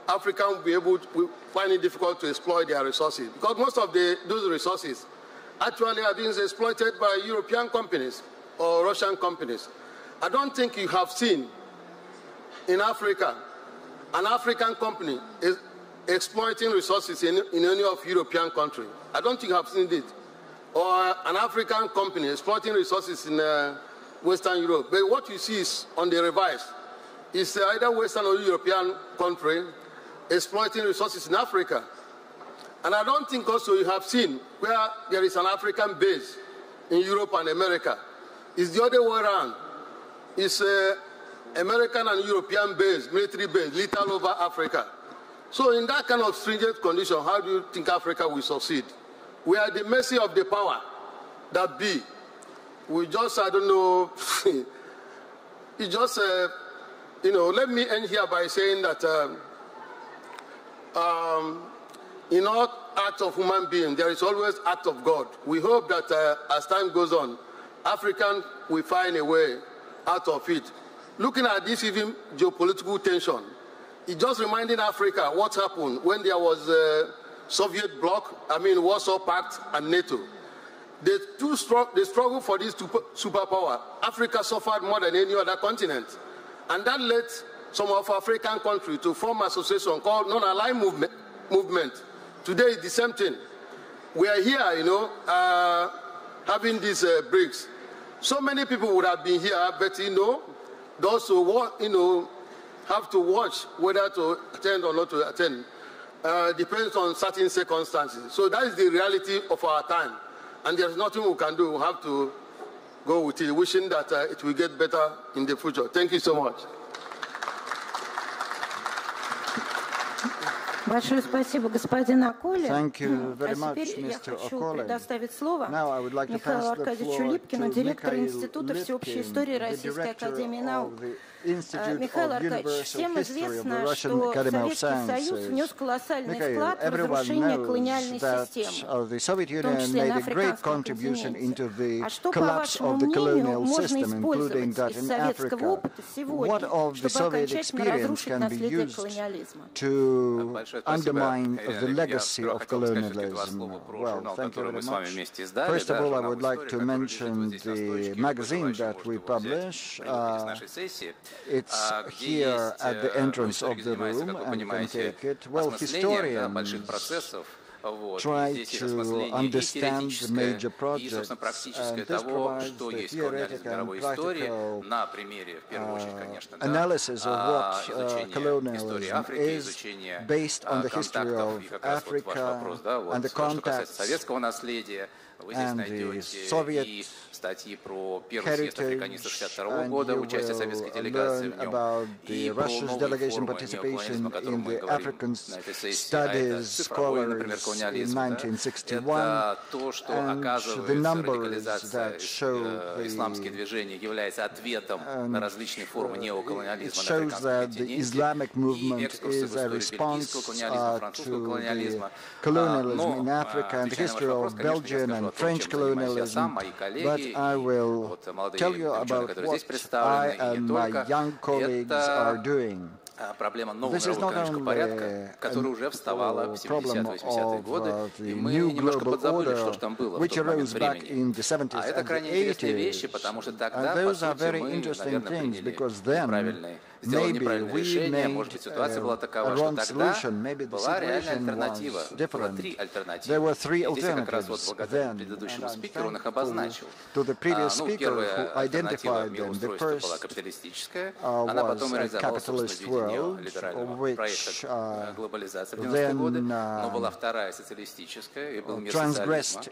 Africa will be able to find it difficult to exploit their resources because most of the, those resources actually are being exploited by European companies or Russian companies. I don't think you have seen in Africa an African company is exploiting resources in, in any of European country. I don't think I've seen it. Or an African company exploiting resources in uh, Western Europe. But what you see is on the revise is either Western or European country exploiting resources in Africa. And I don't think also you have seen where there is an African base in Europe and America. It's the other way around. It's uh, American and European base, military base, little over Africa. So in that kind of stringent condition, how do you think Africa will succeed? We are the mercy of the power that be. We just, I don't know, it just, uh, you know, let me end here by saying that um, um, in all acts of human being, there is always act of God. We hope that uh, as time goes on, African will find a way out of it. Looking at this even geopolitical tension, it just reminding Africa what happened when there was a Soviet bloc, I mean Warsaw Pact and NATO. The two strong, struggle for this superpower, Africa suffered more than any other continent. And that led some of African countries to form an association called Non-Aligned movement, movement. Today it's the same thing. We are here, you know, uh, having these uh, BRICS. So many people would have been here, but you know, those who you know have to watch whether to attend or not to attend. Uh, depends on certain circumstances. So that is the reality of our time. And there's nothing we can do. We have to go with it, wishing that uh, it will get better in the future. Thank you so much. Большое спасибо, господин Аколе. Thank you very а much, теперь Mr. я хочу Akole. предоставить слово Now I would like to Михаилу Аркадьевичу floor Липкину, to директору Mikhail Института всеобщей истории the Российской Академии of наук. Э, Михаил Аркадьевич, всем известно, что Советский Союз внес колоссальный вклад в разрушение колониальной системы, в том числе на африканском континенте. А что, по вашему мнению, можно использовать из советского опыта сегодня, чтобы окончательно разрушить наследие колониализма? Well, thank you very much. First of all, I would like to mention the magazine that we publish, uh, It's here at the entrance of the room and you can take it. Well, historians try to understand the major projects, and this provides the theoretical and practical uh, analysis of what uh, colonialism is based on the history of Africa and the contacts and the Soviet статьи про первый съезд африканистов 62 года, участие советской делегации в нем и про новые формы колониализма, о котором мы говорим на этой сессии, а это цифровой, например, колониализм. Да? Это то, что оказывается радикализация э, исламские движения является ответом на различные формы неоколониализма на африканском континенте и экскурсы в историю бельгийского колониализма, французского колониализма. Colonialism in Africa and the а, history of Belgian and French colonialism, but I will tell you about what I and my young colleagues are doing. А, проблема нового экономического порядка, которая уже вставала в 70-80-е годы, и мы немножко подзабыли, что же там было в тот момент времени. А это крайне интересные вещи, потому что тогда, по сути, мы, наверное, приняли правильный сделал неправильное решение, может быть, ситуация была такова, что тогда была реальная альтернатива. Было три альтернативы. И здесь я как раз вот благодаря предыдущему спикеру он их обозначил. А, ну, первая альтернатива мироустройства была капиталистическая, она потом реализовалась в неолиберального проекта э, глобализации в 90-е годы, но была вторая социалистическая, и был мир социализма.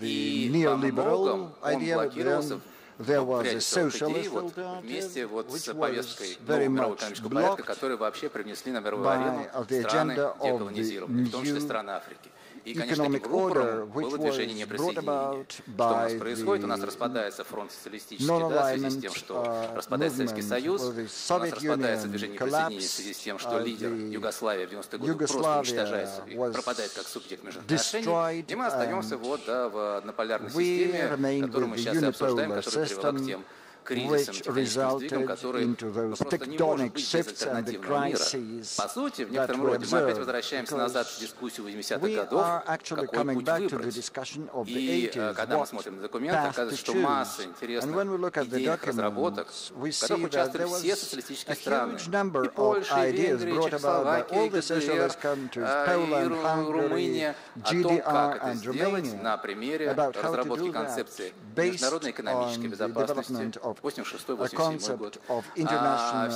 И во многом он блокировался there was a socialist вот, вместе вот с повесткой нового мирового экономического порядка, которые вообще привнесли на мировую арену страны деколонизированные, в том числе страны Африки. И, конечно, таким рупором было движение неприсоединения. Что у нас происходит? У нас распадается фронт социалистический, да, в связи с тем, что uh, распадается Советский Союз, у нас распадается движение неприсоединения в связи с тем, что лидер Югославии в 90-е годы просто уничтожается и пропадает как субъект международных отношений. И мы остаемся вот да, в однополярной системе, которую мы сейчас и обсуждаем, которая привела к system, кризисам, тектоническим сдвигам, которые ну, просто не может быть без альтернативного мира. По сути, в некотором роде мы опять возвращаемся назад в дискуссию 80-х годов, какой путь выбрать. И э, когда мы смотрим на документы, оказывается, что масса интересных идей, разработок, в которых участвовали все социалистические страны, и Польша, и Венгрия, э, и Чехословакия, и ГДР, и Румыния, о том, как это сделать на примере разработки концепции международной экономической безопасности concept of international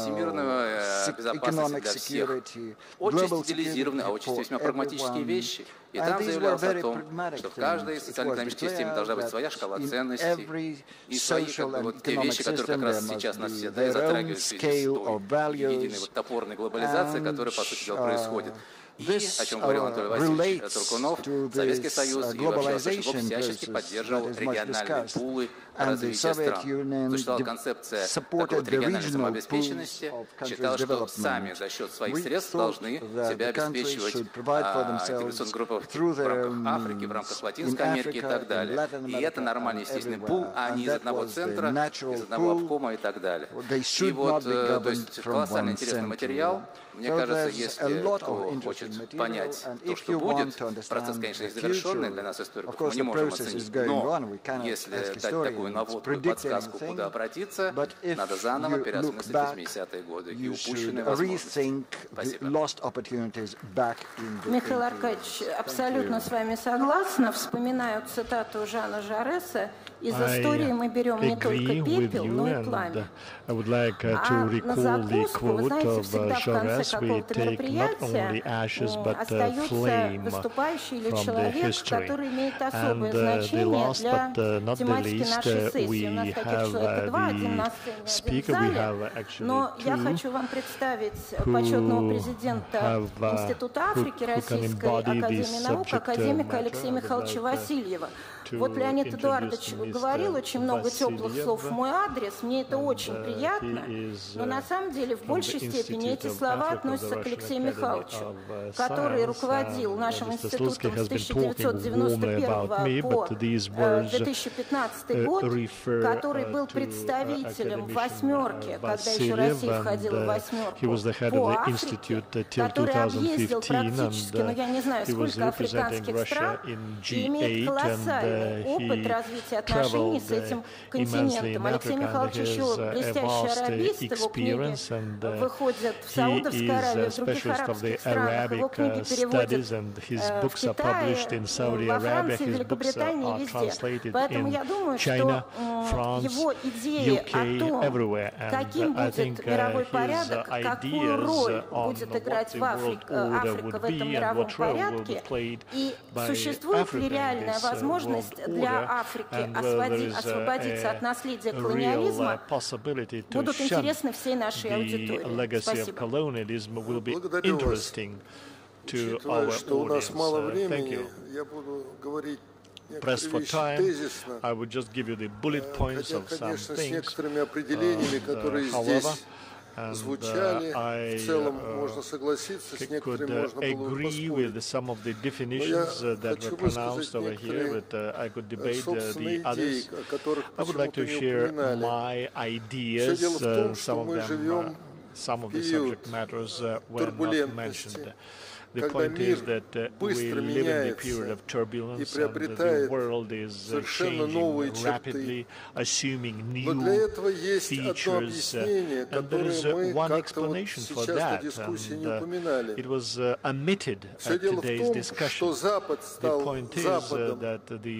economic security, global security for everyone. И там заявлялось о том, что в каждой социально-экономической системе должна быть своя шкала ценностей и свои как бы, вот, те вещи, которые как раз сейчас нас все да, затрагивают в связи с той единой вот, топорной глобализацией, которая, по сути дела, происходит. This, о чем говорил Анатолий Васильевич Туркунов, Советский Союз и вообще всячески поддерживал региональные пулы развития стран. Существовала концепция такой вот региональной самообеспеченности, считалось, что сами за счет своих средств должны себя обеспечивать а, интервенционные группы в рамках Африки, в рамках Латинской Америки и так далее. И это нормальный естественный пул, а не из одного центра, из одного обкома и так далее. И вот, то есть колоссально интересный материал. Мне кажется, если кто хочет понять то, что будет, процесс, конечно, не завершенный для нас, историков, мы не можем оценить. Но если дать такую наводку, подсказку, куда обратиться, надо заново переосмыслить 80-е годы и упущенные возможности. Спасибо. Михаил Аркадьевич, абсолютно с вами согласна. Вспоминаю цитату Жана Жареса из истории мы берем не только пепел, но и пламя. I would like uh, to recall the quote of uh, Jaurès, we take not only ashes but uh, flame from the history. And uh, the last but uh, not the least, uh, we have uh, the speaker, we have actually Но я хочу вам представить почетного президента Института Африки Российской Академии Наук, академика Алексея Михайловича Васильева. Вот Леонид Эдуардович говорил очень много теплых слов в мой адрес, мне это очень приятно, но на самом деле в большей степени эти слова относятся к Алексею Михайловичу, который руководил нашим институтом с 1991 по 2015 год, который был представителем восьмерки, когда еще Россия входила в восьмерку, по Африке, который объездил практически, ну я не знаю, сколько африканских стран, и имеет колоссальный опыт развития отношений с этим континентом. Алексей Михайлович еще блестящий аравист, его книги выходят в Саудовской Аравии, в других арабских странах. Его книги переводят в Китае, во Франции, Великобритании, везде. Поэтому я думаю, что его идеи о том, каким будет мировой порядок, какую роль будет играть в Африке, Африка в этом мировом порядке, и существует ли реальная возможность возможность для Африки освободиться от наследия колониализма будут интересны всей нашей аудитории. Спасибо. Благодарю вас. Учитывая, что у нас мало времени, я буду говорить pressed for time, I would just give you the bullet points of some things. Uh, however, звучали. В целом можно согласиться, с некоторыми можно было бы поспорить. some of the definitions that were pronounced over here, but I could debate the others. I would like to share my ideas, some of them, some of the subject matters were not mentioned. The point is that uh, we live in a period of turbulence and the world is uh, changing rapidly, assuming new features. Uh, and there is uh, one explanation for that, and uh, it was uh, omitted at today's discussion. The point is that the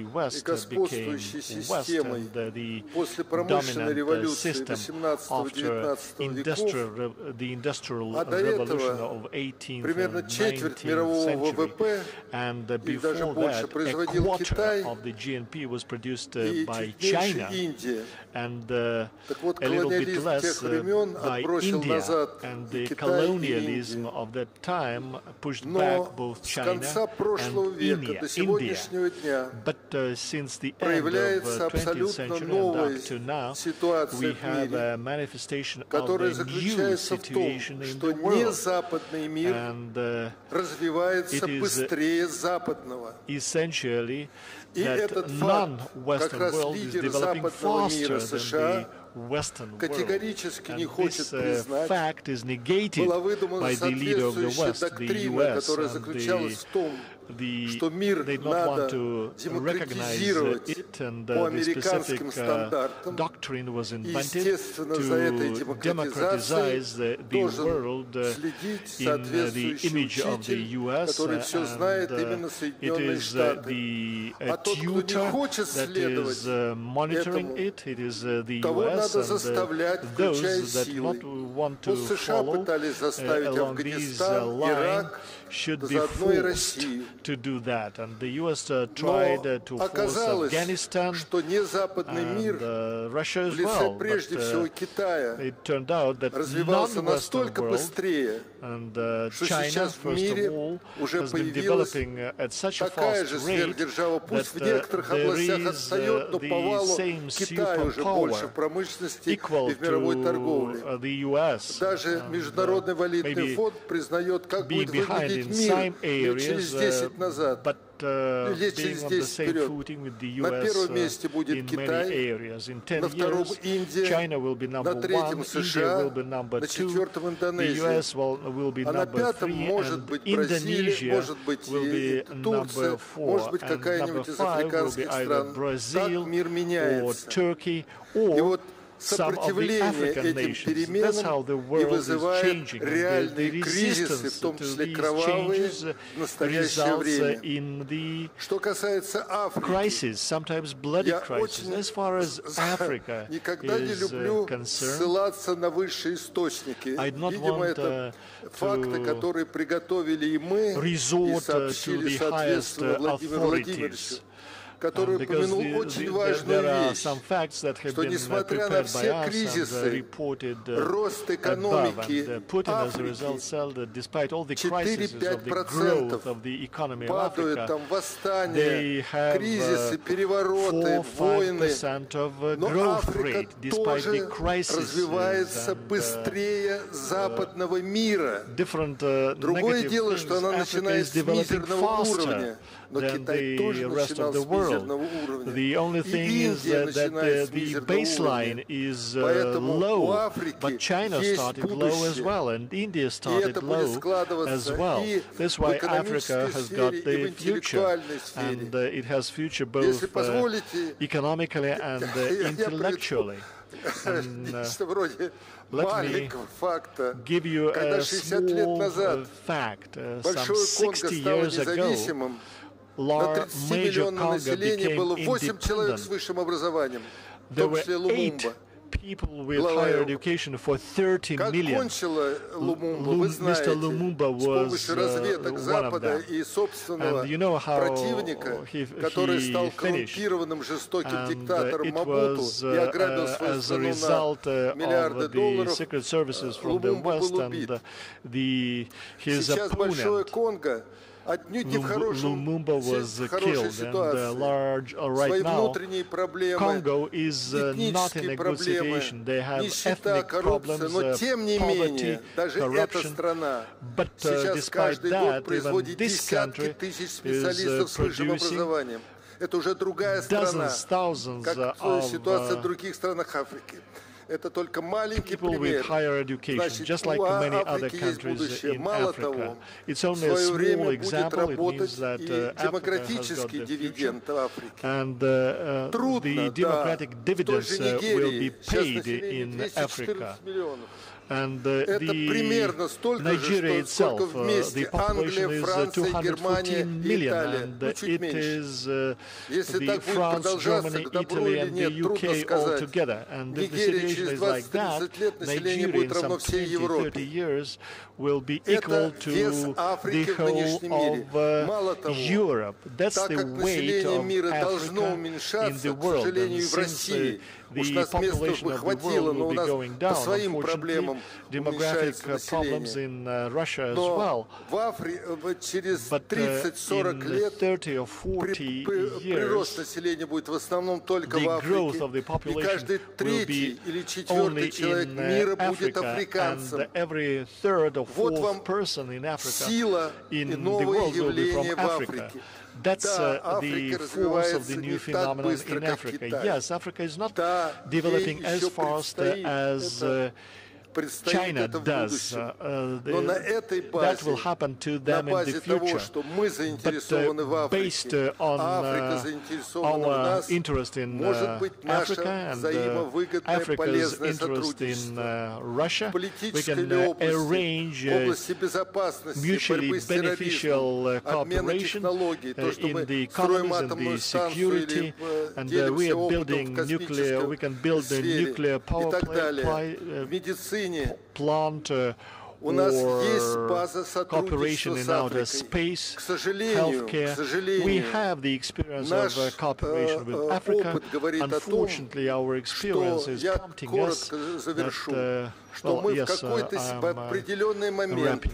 West became West and the dominant system after industrial, the industrial revolution of 18th and 19th четверть мирового ВВП and uh, before that, a quarter of the GNP and uh, a little bit less uh, by India. And the colonialism of that time pushed back both China and India. India. But uh, since the end of uh, the 20th century and up to now, we have a manifestation of a new situation in the world. And uh, it is uh, essentially that non-Western world is developing faster США категорически не хочет признать, была выдумана соответствующая доктрина, которая заключалась в том, the, что мир they not want to recognize it, and uh, the specific uh, doctrine was invented to democratize the, the world uh, in uh, the image of the U.S. Uh, and, uh, it is uh, the uh, tutor that is uh, monitoring it. It is uh, the U.S. and uh, those that not want to follow uh, along these uh, lines should be forced to do that. And the U.S. Uh, tried uh, to force Afghanistan and uh, Russia as well. But it turned out that non-Western world and China, first of all, has been developing at such a fast rate that there is the same superpower equal to the U.S. Даже Международный валютный фонд признает, как будет выглядеть разделить мир areas, через 10 назад. But uh, лет через 10 вперед. На первом месте будет Китай, на втором Индия, на третьем США, на четвертом Индонезия, а на пятом может быть Бразилия, может быть и Турция, может быть какая-нибудь из африканских стран. Так мир меняется. И вот сопротивление этим переменам и вызывает реальные кризисы, в том числе кровавые, в настоящее время. Что касается Африки, я очень никогда не люблю ссылаться на высшие источники. Видимо, это факты, которые приготовили и мы, и сообщили соответственно Владимиру Владимировичу который упомянул очень важную вещь, что несмотря на все кризисы, рост экономики Африки 4-5% падают там восстания, кризисы, перевороты, войны, но Африка тоже развивается быстрее западного мира. Другое дело, что она начинает с мизерного уровня, но Китай тоже начинал с мизерного world. The only thing is that, that uh, the, the baseline is uh, low, but China started low as well, and India started low as well. That's why Africa has got the future, and uh, it has future both uh, economically and intellectually. And, uh, uh let me give you a small uh, fact. Uh, some 60 years ago, На 30 миллионов населения было 8 человек с высшим образованием, в том числе Лумумба. People with higher education for 30. Как кончила Лумумба, вы знаете, Mr. Lumumba was, с помощью э, разведок Запада и собственного And you know how противника, he, he который стал коррумпированным жестоким And э, диктатором Мабуту was, и э, ограбил свою страну на миллиарды долларов, Secret Services from Лумумба the West был убит. The, his Сейчас opponent, Большое Конго отнюнь не в хорошем, в хорошей ситуации. Large, right Свои внутренние проблемы, Congo is not in a. They have нищета, ethnic но тем не менее, даже эта страна сейчас каждый год производит десятки тысяч специалистов с высшим образованием. Это уже другая страна, как ситуация в других странах Африки. это только маленький People пример. With higher education, Значит, just like у many other countries in Africa. того, it's only a small example. It means that uh, демократический дивиденд в Африке. And uh, uh, Трудно, the democratic да. dividends uh, will be paid in Africa. Миллионов. Это примерно столько же, сколько вместе Англия, Франция, Германия и Италия, ну, чуть меньше. Если так будет продолжаться, к добру или нет, трудно сказать. Нигерия через 20-30 лет население будет равно всей Европе. Это вес Африки в нынешнем мире. Мало того, так как население мира должно уменьшаться, к сожалению, и в России, Уж нас места бы хватило, но у нас по своим проблемам уменьшается население. Но в Африке э, через 30-40 лет прирост населения будет в основном только в Африке, и каждый третий или четвертый человек мира будет африканцем. Вот вам сила и новые явления в Африке. That's uh, the force of the new phenomenon in Africa. Yes, Africa is not developing as fast as uh, China does. Uh, uh, that will happen to them in the future. But uh, based uh, on uh, our interest in uh, Africa and Africa's interest in Russia, we can arrange mutually beneficial cooperation in the economies and the security, and we are building nuclear, we can build a nuclear power plant plant uh, or cooperation in outer space, healthcare. We have the experience of uh, cooperation with Africa. Unfortunately, our experience is prompting us that что мы в какой-то определенный момент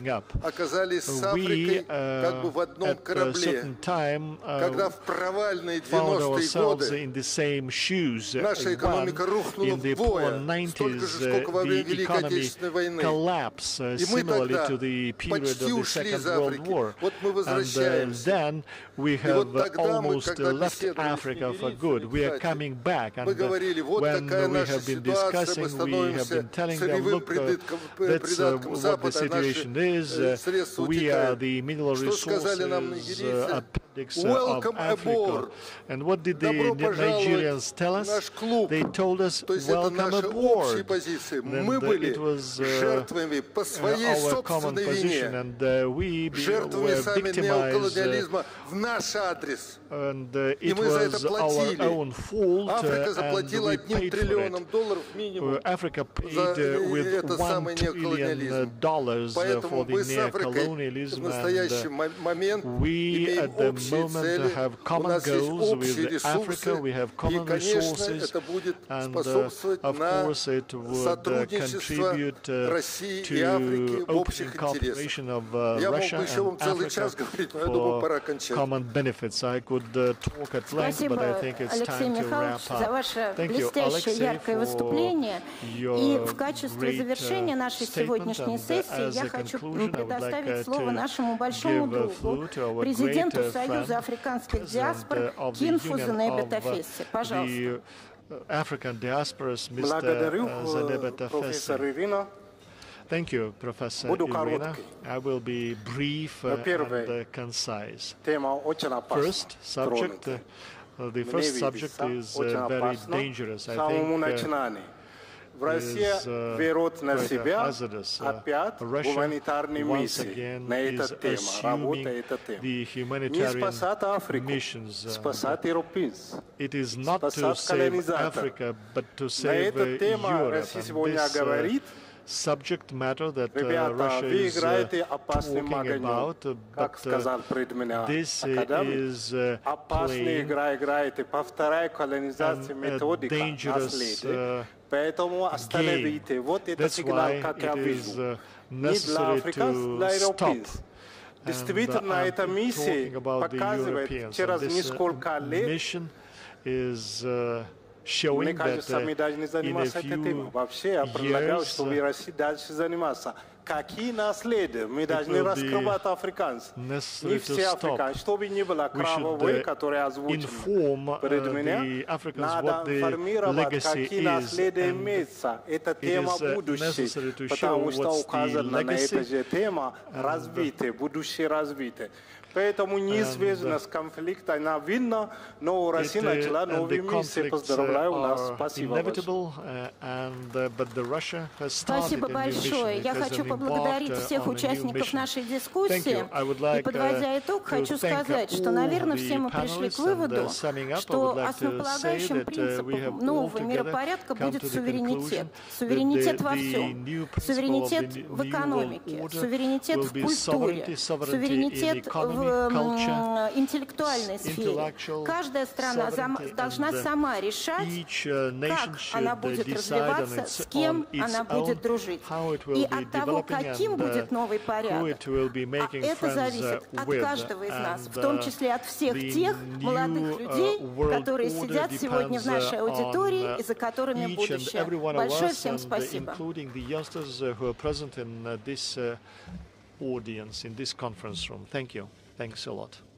оказались с Африкой как бы в одном корабле. Когда в провальные 90-е годы наша экономика рухнула вдвое, столько же, сколько во время Великой Отечественной войны. И мы тогда почти ушли из Африки. Вот мы возвращаемся. we have almost left Africa for good. We are coming back. And when we have been we look, uh, that's uh, what the situation is. Uh, we are the mineral resources uh, appendix of Africa. And what did the Nigerians tell us? They told us, welcome aboard. And it was uh, our common position, and uh, we were victimized адрес. And uh, it was our own fault, Африка заплатила одним триллионом долларов минимум Africa paid uh, with one trillion dollars for the neocolonialism, and we at the moment have common goals with Africa. We have common resources, and uh, of course it would uh, contribute uh, to opening cooperation of uh, Russia and Africa for common benefits. I could uh, talk at length, Спасибо, but I think it's Алексей time Михайлович, to wrap за up. ваше Thank блестящее, you, яркое выступление. И в качестве завершения нашей сегодняшней сессии я хочу предоставить слово нашему большому другу, президенту Союза африканских диаспор Кинфу Занебе Тафесси. Пожалуйста. Mr. Zanebe профессор Ирина. Thank you, Professor Буду Irina. короткий. I will be brief uh, Первый. and uh, concise. Тема очень опасна. First subject, uh, the first subject is uh, very dangerous. I think uh, в России uh, берет на себя uh, опять гуманитарные миссии на эту тему, работа эта тема. Не спасать Африку, спасать европейцев, спасать колонизаторов. На эту uh, тему Россия сегодня говорит, subject matter that uh, Russia is uh, talking about, uh, but uh, this is uh, playing an, a dangerous uh, Поэтому остановите. Вот это сигнал как к терроризму. Не для африканцев, для европейцев. Действительно, эта миссия показывает через несколько лет, is uh, showing Мне кажется, мы должны заниматься этой темой. Вообще, я предлагаю, чтобы Россия дальше заниматься какие наследия. Мы должны раскрывать африканцев. Не все африканцы, чтобы не было кровавой, которая озвучены перед меня. Надо информировать, какие наследия имеются. Это тема будущей, потому что указано на этой же тема развитие, будущее развитие. Поэтому неизвестно с конфликта она винна, но у России начала новый миссии. Поздравляю вас, Спасибо Спасибо большое. Я хочу поблагодарить всех участников нашей дискуссии. И подводя итог, хочу сказать, что, наверное, все мы пришли к выводу, что основополагающим принципом нового миропорядка будет суверенитет. Суверенитет во всем. Суверенитет в экономике, суверенитет в культуре, суверенитет в Эм, интеллектуальной сфере. Каждая страна должна сама решать, как она будет развиваться, с кем она будет дружить. И от того, каким будет новый порядок, а это зависит от каждого из нас, в том числе от всех тех молодых людей, которые сидят сегодня в нашей аудитории и за которыми будущее. Большое всем спасибо. audience in this conference room. Thank you. Thanks a lot.